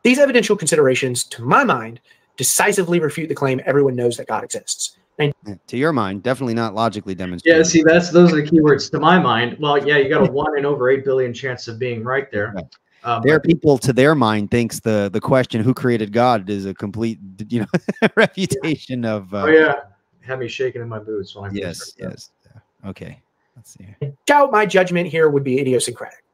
These evidential considerations, to my mind, decisively refute the claim everyone knows that God exists. And to your mind, definitely not logically demonstrated. Yeah, see, that's those are the keywords. To my mind, well, yeah, you got a one in over eight billion chance of being right there. Um, there are people to their mind thinks the the question who created God is a complete you know refutation of. Uh, oh yeah, have me shaking in my boots. When I yes, yes. Okay, let's see. I doubt my judgment here would be idiosyncratic.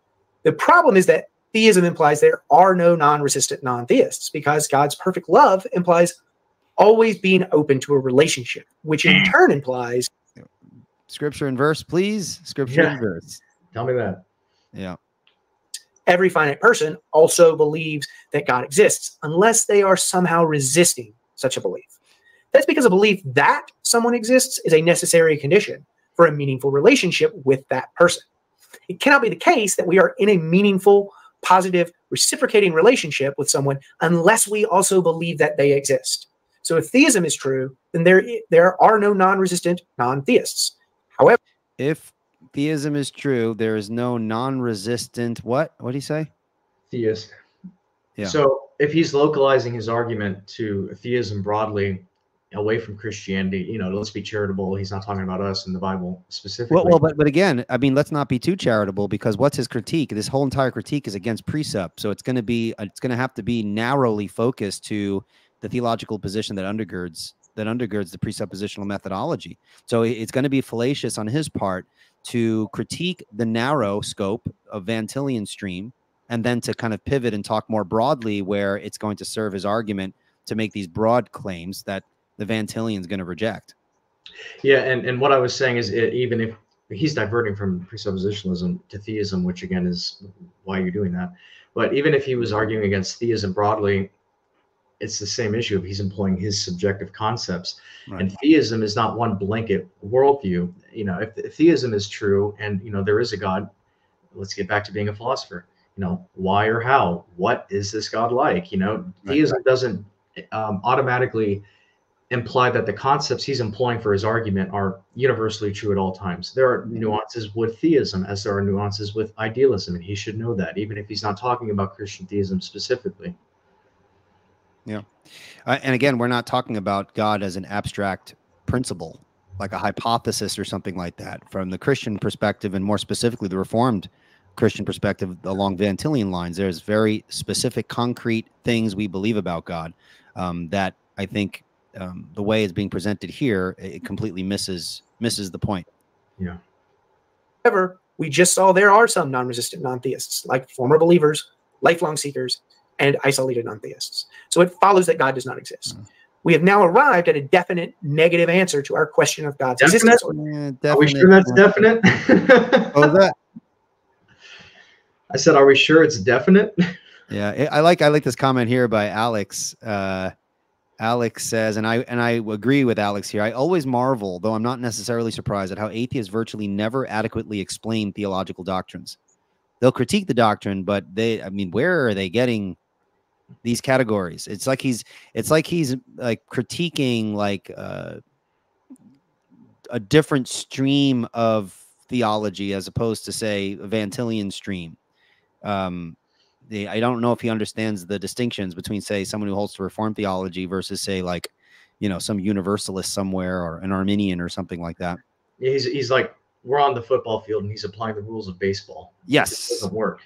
The problem is that theism implies there are no non-resistant non-theists because God's perfect love implies always being open to a relationship, which in mm. turn implies scripture and verse, please. Scripture yeah. and verse. Tell me that. Yeah every finite person also believes that God exists, unless they are somehow resisting such a belief. That's because a belief that someone exists is a necessary condition for a meaningful relationship with that person. It cannot be the case that we are in a meaningful, positive, reciprocating relationship with someone unless we also believe that they exist. So if theism is true, then there, there are no non-resistant non-theists. However, if theism is true, there is no non-resistant what? What do you say? Theist. Yeah. So if he's localizing his argument to theism broadly, away from Christianity, you know, let's be charitable. He's not talking about us in the Bible specifically. Well, well, but but again, I mean, let's not be too charitable because what's his critique? This whole entire critique is against presup, so it's going to be it's going to have to be narrowly focused to the theological position that undergirds that undergirds the presuppositional methodology. So it's going to be fallacious on his part to critique the narrow scope of Van Tillian stream and then to kind of pivot and talk more broadly where it's going to serve his argument to make these broad claims that the Van Tillian is going to reject. Yeah, and, and what I was saying is it, even if he's diverting from presuppositionalism to theism, which again is why you're doing that. But even if he was arguing against theism broadly, it's the same issue if he's employing his subjective concepts. Right. And theism is not one blanket worldview. You know, if, if theism is true and you know there is a God, let's get back to being a philosopher. You know, why or how? What is this God like? You know, Right. theism doesn't um, automatically imply that the concepts he's employing for his argument are universally true at all times. There are nuances with theism, as there are nuances with idealism, and he should know that, even if he's not talking about Christian theism specifically. Uh, and again, we're not talking about God as an abstract principle, like a hypothesis or something like that. From the Christian perspective, and more specifically, the Reformed Christian perspective along Van Tillian lines, there's very specific, concrete things we believe about God um, that I think um, the way it's being presented here, it completely misses misses the point. Yeah. However, we just saw there are some non-resistant non-theists, like former believers, lifelong seekers, and isolated non-theists. So it follows that God does not exist. Mm. We have now arrived at a definite negative answer to our question of God's Definite? existence. Yeah, Are we sure that's definite? Oh, that I said, are we sure it's definite? Yeah, I I like I like this comment here by Alex. Uh, Alex says, and I and I agree with Alex here. I always marvel, though I'm not necessarily surprised, at how atheists virtually never adequately explain theological doctrines. They'll critique the doctrine, but they, I mean, where are they getting these categories? It's like he's, it's like he's like critiquing like uh, a different stream of theology as opposed to say a Van Tillian stream. Um, the, I don't know if he understands the distinctions between, say, someone who holds to reform theology versus, say, like, you know, some universalist somewhere or an Arminian or something like that. Yeah, he's, he's like, we're on the football field and he's applying the rules of baseball. It Yes, doesn't work.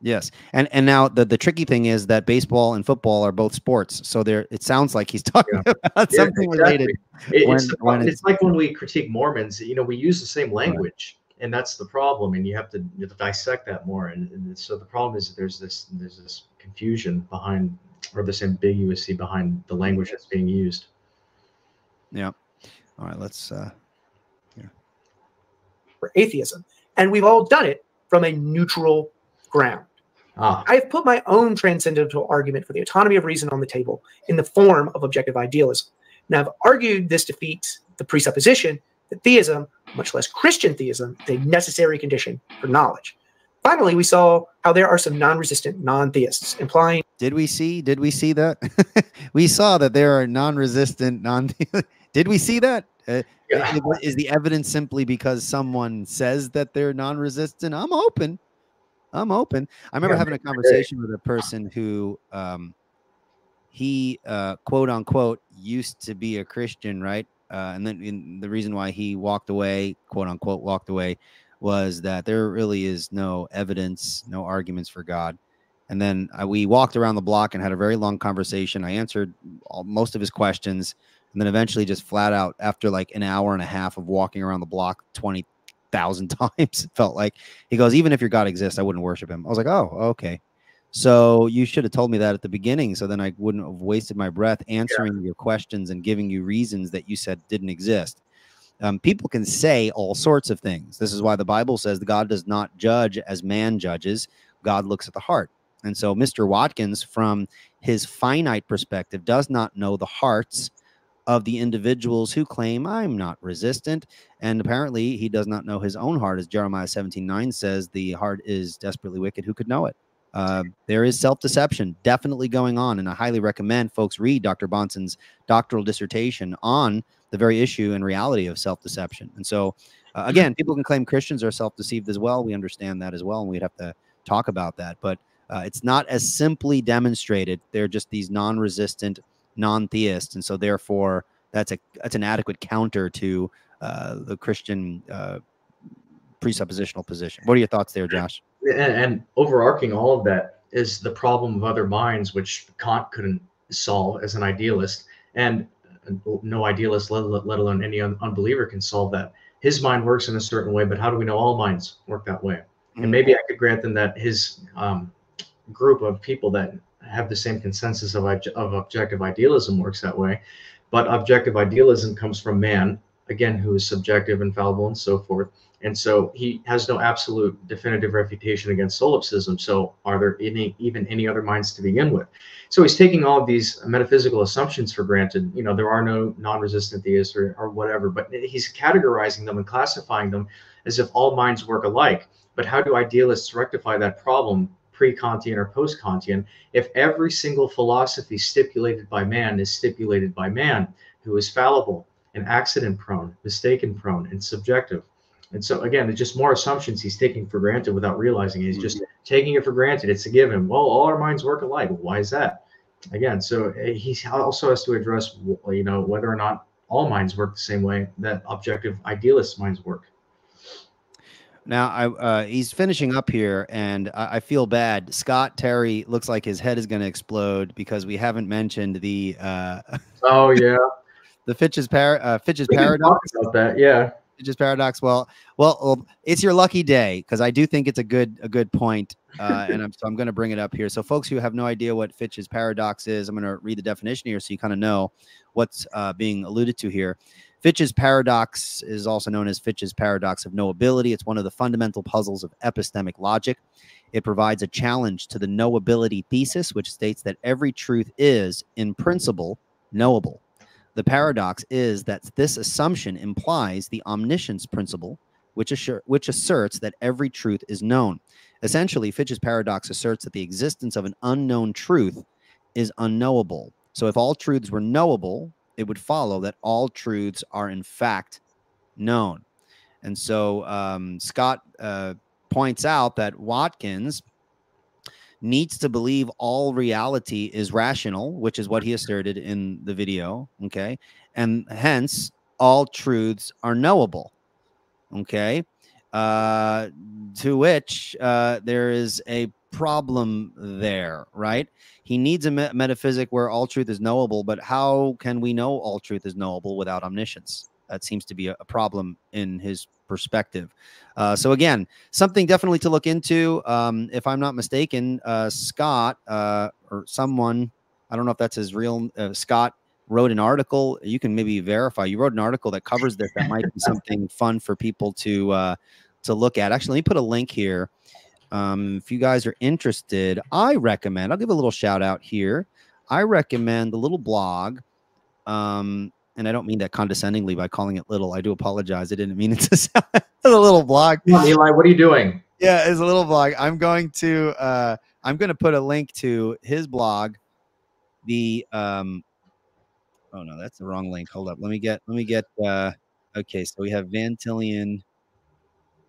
yes, and and now the the tricky thing is that baseball and football are both sports, so there it sounds like he's talking about Yeah, something related. It- when- it's, when it's- it's like when we critique Mormons, you know, we use the same language, and that's the problem. And you have to, you have to dissect that more. And, and so the problem is that there's this there's this confusion behind, or this ambiguity behind the language that's being used. Yeah. All right, let's. uh for atheism. And we've all done it from a neutral ground. Ah, I have put my own transcendental argument for the autonomy of reason on the table in the form of objective idealism. Now, I've argued this defeats the presupposition that theism, much less Christian theism, is a necessary condition for knowledge. Finally, we saw how there are some non resistant non theists, implying Did we see? Did we see that? we saw that there are non-resistant non. did we see that? Uh, yeah. is- is the evidence simply because someone says that they're non-resistant? I'm open. I'm open. I remember Yeah, having a conversation with a person who, um, he uh, quote unquote used to be a Christian, right? Uh, and then the reason why he walked away, quote unquote, walked away, was that there really is no evidence, no arguments for God. And then uh, we walked around the block and had a very long conversation. I answered all, most of his questions, and then eventually, just flat out, after like an hour and a half of walking around the block twenty thousand times, it felt like he goes, "Even if your God exists, I wouldn't worship him." I was like, "Oh, okay." So you should have told me that at the beginning, so then I wouldn't have wasted my breath answering your questions and giving you reasons that you said didn't exist. Um, people can say all sorts of things. This is why the Bible says that God does not judge as man judges. God looks at the heart. And so Mr. Watkins, from his finite perspective, does not know the hearts of the individuals who claim I'm not resistant. And apparently he does not know his own heart, as Jeremiah 17 9 says, the heart is desperately wicked. Who could know it? Uh, there is self deception definitely going on. And I highly recommend folks read Dr. Bahnsen's doctoral dissertation on the very issue and reality of self deception. And so, uh, again, people can claim Christians are self deceived as well. We understand that as well. And we'd have to talk about that. But uh, it's not as simply demonstrated. They're just these non resistant non theists. And so, therefore, that's a that's an adequate counter to uh, the Christian uh, presuppositional position. What are your thoughts there, Josh? And, and overarching all of that is the problem of other minds, which Kant couldn't solve as an idealist, and no idealist, let, let alone any un- unbeliever, can solve that. His mind works in a certain way, but how do we know all minds work that way? And maybe I could grant them that his um, group of people that have the same consensus of, of objective idealism works that way, but objective idealism comes from man again, who is subjective, infallible, and so forth. And so he has no absolute definitive refutation against solipsism. So are there any even any other minds to begin with? So he's taking all of these metaphysical assumptions for granted. You know, there are no non-resistant theists or, or whatever, but he's categorizing them and classifying them as if all minds work alike. But how do idealists rectify that problem pre-Kantian or post-Kantian if every single philosophy stipulated by man is stipulated by man who is fallible and accident prone, mistaken prone, and subjective? And so again, it's just more assumptions he's taking for granted without realizing it. He's just mm-hmm. taking it for granted. It's a given. Well, all our minds work alike. Why is that? Again, so eh, he also has to address, you know, whether or not all minds work the same way that objective idealist minds work. Now I, uh, he's finishing up here, and I, I, feel bad. Scott Terry looks like his head is going to explode because we haven't mentioned the. Uh, oh yeah. The Fitch's par- uh, Fitch's paradox. About that, yeah. Fitch's paradox. Well, well, well it's your lucky day because I do think it's a good a good point, uh, and I'm so I'm going to bring it up here. So, folks who have no idea what Fitch's paradox is, I'm going to read the definition here so you kind of know what's uh, being alluded to here. Fitch's paradox is also known as Fitch's paradox of knowability. It's one of the fundamental puzzles of epistemic logic. It provides a challenge to the knowability thesis, which states that every truth is, in principle, knowable. The paradox is that this assumption implies the omniscience principle, which, assur- which asserts that every truth is known. Essentially, Fitch's paradox asserts that the existence of an unknown truth is unknowable. So, if all truths were knowable, it would follow that all truths are in fact known. And so um, Scott uh, points out that Watkins needs to believe all reality is rational, which is what he asserted in the video. Okay. And hence, all truths are knowable. Okay. Uh, to which uh, there is a problem there, right? He needs a me metaphysic where all truth is knowable, but how can we know all truth is knowable without omniscience? That seems to be a, problem in his perspective. Uh, so again, something definitely to look into. Um, if I'm not mistaken, uh, Scott uh, or someone, I don't know if that's his real uh, Scott wrote an article. You can maybe verify. You wrote an article that covers this. That might be something fun for people to uh, to look at. Actually, let me put a link here. Um, if you guys are interested, I recommend. I'll give a little shout out here. I recommend the little blog. Um, and I don't mean that condescendingly by calling it little. I do apologize. I didn't mean it to sound a little blog. On, Eli, what are you doing? Yeah, it's a little blog. I'm going to uh, I'm going to put a link to his blog. The um, oh no, that's the wrong link. Hold up. Let me get let me get. Uh, okay, so we have Van Tillian,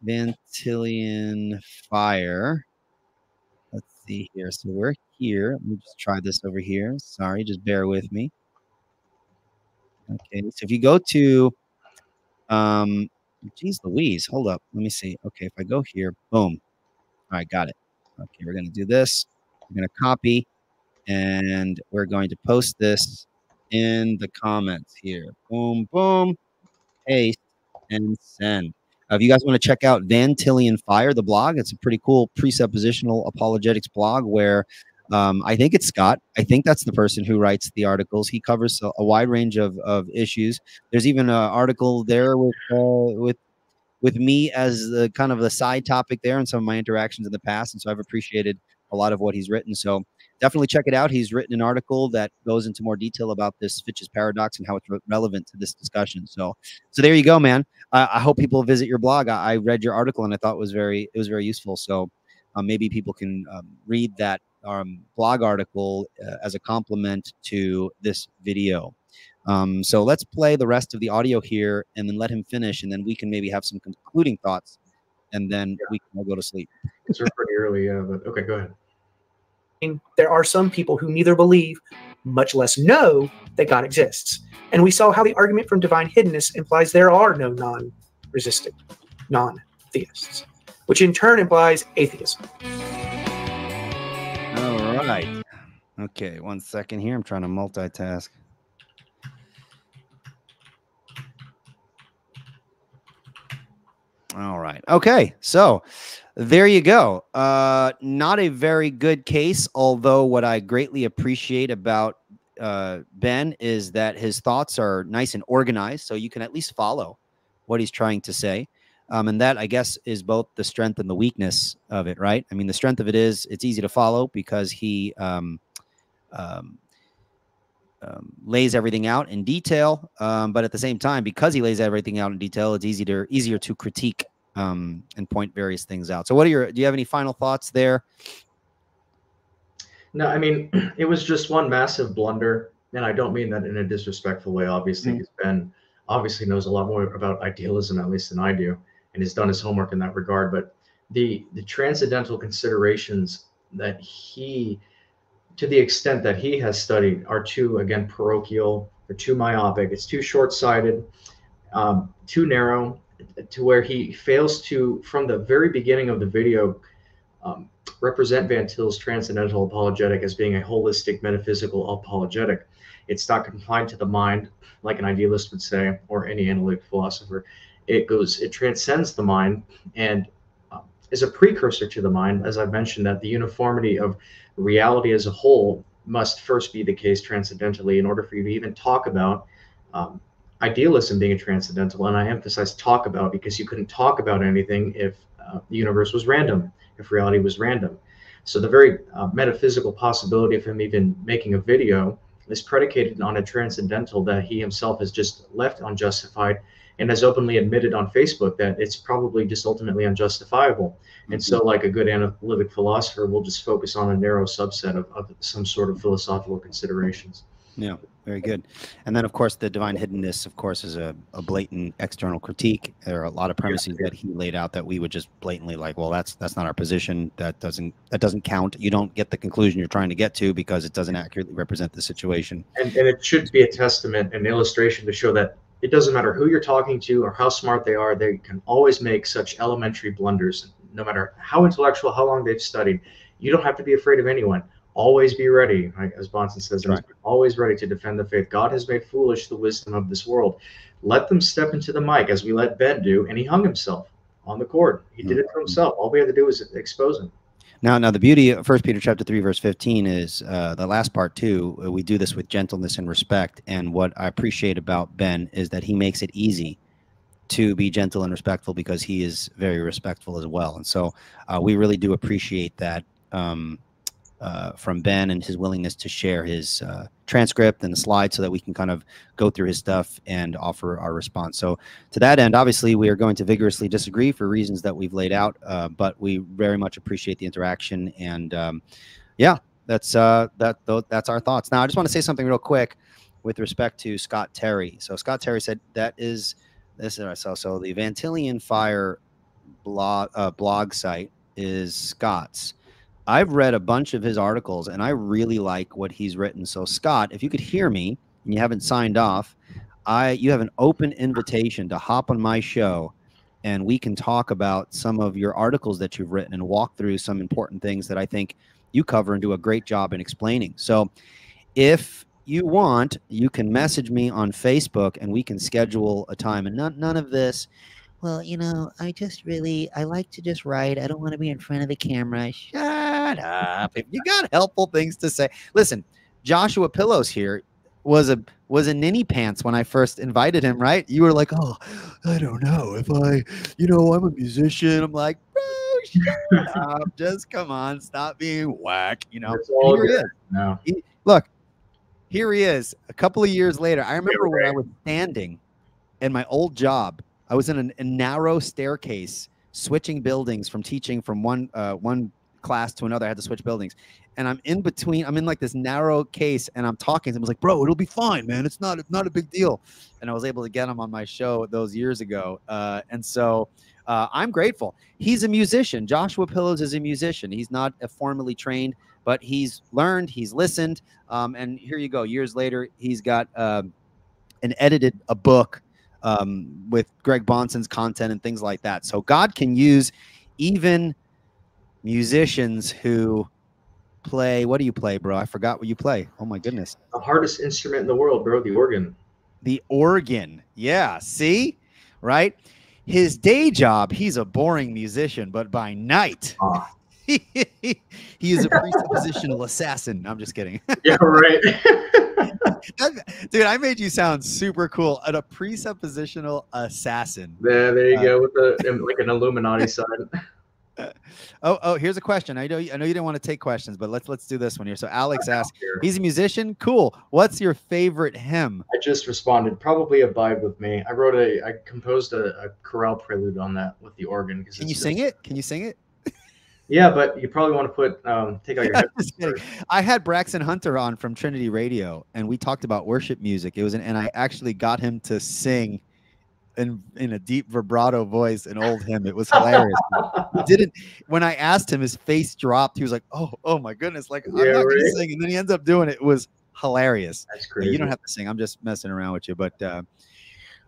Van Tillian Fire. Let's see here. So we're here. Let me just try this over here. Sorry, just bear with me. Okay, so if you go to, um, geez Louise, hold up. Let me see. Okay, if I go here, boom. All right, got it. Okay, we're going to do this. We're going to copy and we're going to post this in the comments here. Boom, boom, paste, and send. Uh, if you guys want to check out Van Tillian Fire, the blog, it's a pretty cool presuppositional apologetics blog where um, I think it's Scott. I think that's the person who writes the articles. He covers a, a wide range of, of issues. There's even an article there with uh, with with me as the kind of the side topic there and some of my interactions in the past. And so I've appreciated a lot of what he's written. So definitely check it out. He's written an article that goes into more detail about this Fitch's paradox and how it's re relevant to this discussion. So, so there you go, man. I, hope people visit your blog. I, I, read your article and I thought it was very, it was very useful. So um, maybe people can um, read that um, blog article uh, as a complement to this video. Um, so let's play the rest of the audio here and then let him finish, and then we can maybe have some concluding thoughts, and then yeah. we can all go to sleep. It's pretty early, yeah, but okay, go ahead. There are some people who neither believe, much less know, that God exists. And we saw how the argument from divine hiddenness implies there are no non resistant, non theists, which in turn implies atheism right. Okay, one second here. I'm trying to multitask. All right. Okay. So there you go. Uh, not a very good case, although what I greatly appreciate about uh, Ben is that his thoughts are nice and organized, so you can at least follow what he's trying to say. Um, and that, I guess, is both the strength and the weakness of it, right? I mean, the strength of it is it's easy to follow because he um, um, um lays everything out in detail. Um, but at the same time, because he lays everything out in detail, it's easy to easier to critique um, and point various things out. So, what are your? Do you have any final thoughts there? No, I mean, it was just one massive blunder, and I don't mean that in a disrespectful way. Obviously, mm-hmm. Ben obviously knows a lot more about idealism, at least than I do, and has done his homework in that regard. But the the transcendental considerations that he, to the extent that he has studied, are too again parochial. They're too myopic. It's too short-sighted, um, too narrow, to where he fails to, from the very beginning of the video, um, represent Van Til's transcendental apologetic as being a holistic metaphysical apologetic. It's not confined to the mind, like an idealist would say, or any analytic philosopher. It goes, it transcends the mind and uh, is a precursor to the mind. As I've mentioned, that the uniformity of reality as a whole must first be the case transcendentally in order for you to even talk about um, idealism being a transcendental. And I emphasize talk about because you couldn't talk about anything if uh, the universe was random if reality was random. So the very uh, metaphysical possibility of him even making a video is predicated on a transcendental that he himself has just left unjustified and has openly admitted on Facebook that it's probably just ultimately unjustifiable. Mm-hmm. And so, like a good analytic philosopher, we'll just focus on a narrow subset of, of some sort of philosophical considerations. Yeah, very good. And then, of course, the divine hiddenness, of course, is a, a blatant external critique. There are a lot of premises yeah, that he laid out that we would just blatantly like, well, that's that's not our position. That doesn't that doesn't count. You don't get the conclusion you're trying to get to because it doesn't accurately represent the situation. And, and it should be a testament, and illustration to show that it doesn't matter who you're talking to or how smart they are, they can always make such elementary blunders, no matter how intellectual, how long they've studied. You don't have to be afraid of anyone always be ready, right? as Bahnsen says, right. always ready to defend the faith. God has made foolish the wisdom of this world. Let them step into the mic as we let Ben do, and he hung himself on the cord. He did it for himself. All we had to do was expose him. Now, now the beauty of First Peter chapter three verse fifteen is uh, the last part too. Uh, we do this with gentleness and respect, and what I appreciate about Ben is that he makes it easy to be gentle and respectful because he is very respectful as well. And so uh, we really do appreciate that. Um, uh, from Ben and his willingness to share his uh, transcript and the slides so that we can kind of go through his stuff and offer our response. So to that end, obviously we are going to vigorously disagree for reasons that we've laid out, uh, but we very much appreciate the interaction and um, yeah, that's uh, that that's our thoughts. Now I just want to say something real quick with respect to Scott Terry. So Scott Terry said that is this is so so the Van Tillian Fire blog uh, blog site is Scott's. I've read a bunch of his articles and I really like what he's written. So Scott, if you could hear me and you haven't signed off, I you have an open invitation to hop on my show and we can talk about some of your articles that you've written and walk through some important things that I think you cover and do a great job in explaining. So if you want, you can message me on Facebook and we can schedule a time and none, none of this well, you know, I just really I like to just write. I don't want to be in front of the camera. Shut up. If you got helpful things to say. Listen, Joshua Pillows here was a was a ninny pants when I first invited him, right? You were like, "Oh, I don't know if I, you know, I'm a musician." I'm like, "Bro, shut. Just come on, stop being whack." You know, here he is. No. He, look, here he is. A couple of years later, I remember yeah, right. when I was standing in my old job I was in a, a narrow staircase, switching buildings from teaching from one uh, one class to another. I had to switch buildings, and I'm in between. I'm in like this narrow case, and I'm talking. to him. I was like, "Bro, it'll be fine, man. It's not it's not a big deal." And I was able to get him on my show those years ago, uh, and so. Uh, I'm grateful. He's a musician. Joshua Pillows is a musician. He's not formally trained, but he's learned, he's listened. Um, and here you go. Years later, he's got um, an edited a book um, with Greg Bahnsen's content and things like that. So God can use even musicians who play. What do you play, bro? I forgot what you play. Oh my goodness. The hardest instrument in the world, bro. The organ. The organ. Yeah. See, right? His day job, he's a boring musician, but by night. Ah. he is a presuppositional assassin. I'm just kidding. yeah, right. Dude, I made you sound super cool. At a presuppositional assassin. yeah there you Uh, go with the like an Illuminati side. Oh, oh, here's a question. I know, I know you didn't want to take questions, but let's let's do this one here. So Alex asked, Here. he's a musician. Cool. What's your favorite hymn? I just responded, probably abide with me. I wrote a, I composed a, a chorale prelude on that with the organ. Can you sing it? Can you sing it? Yeah, but you probably want to put, um, take out your headphones. Just I had Braxton Hunter on from Trinity Radio, and we talked about worship music. It was, an, and I actually got him to sing in in a deep vibrato voice an old hymn. It was hilarious. didn't. When I asked him, his face dropped. He was like, "Oh, oh my goodness!" Like I'm Yeah, not gonna sing, and then he ends up doing it. It was hilarious. That's crazy. You don't have to sing. I'm just messing around with you. But uh,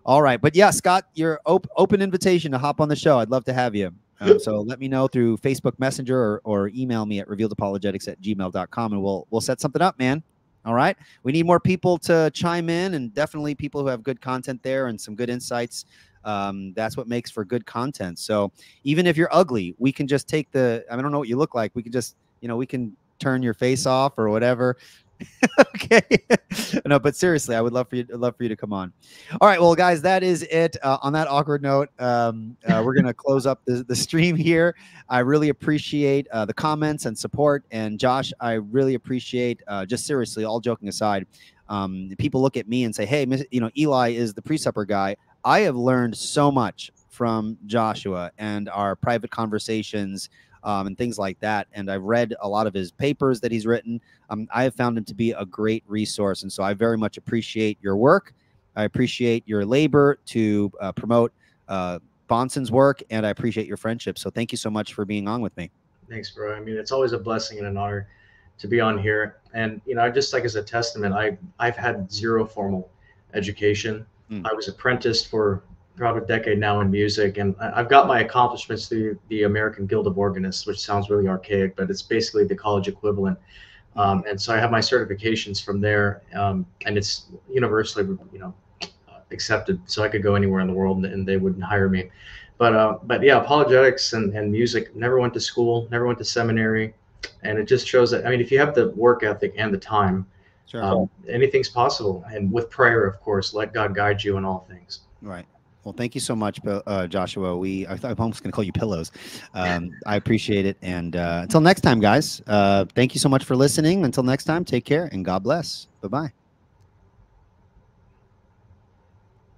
all right. But yeah, Scott, your op- open invitation to hop on the show. I'd love to have you. Um, so let me know through Facebook Messenger or, or email me at revealedapologetics at gmail.com and we'll we'll set something up, man. All right. We need more people to chime in and definitely people who have good content there and some good insights. Um, that's what makes for good content. So even if you're ugly, we can just take the I don't know what you look like. We can just, you know, we can turn your face off or whatever. okay. no, but seriously, I would love for you love for you to come on. All right, well, guys, that is it. Uh, on that awkward note, um, uh, we're gonna close up the, the stream here. I really appreciate uh, the comments and support, and Josh, I really appreciate. Uh, just seriously, all joking aside, um, people look at me and say, "Hey, you know, Eli is the presupper guy." I have learned so much from Joshua and our private conversations um, and things like that. And I've read a lot of his papers that he's written. Um, I have found him to be a great resource. And so I very much appreciate your work. I appreciate your labor to uh, promote uh, Bahnsen's work, and I appreciate your friendship. So thank you so much for being on with me. Thanks, bro. I mean, it's always a blessing and an honor to be on here. And you know, I just like as a testament, I I've had zero formal education. Mm. I was apprenticed for about a decade now in music, and I've got my accomplishments through the American Guild of Organists, which sounds really archaic, but it's basically the college equivalent. Um, and so I have my certifications from there, um, and it's universally, you know, accepted. So I could go anywhere in the world, and, and they wouldn't hire me. But uh, but yeah, apologetics and, and music. Never went to school, never went to seminary, and it just shows that. I mean, if you have the work ethic and the time, Sure. um, anything's possible. And with prayer, of course, let God guide you in all things. Right. Well, thank you so much, uh, Joshua. We I thought I'm almost going to call you pillows. Um, I appreciate it. And uh, until next time, guys. Uh, thank you so much for listening. Until next time, take care and God bless. Bye bye.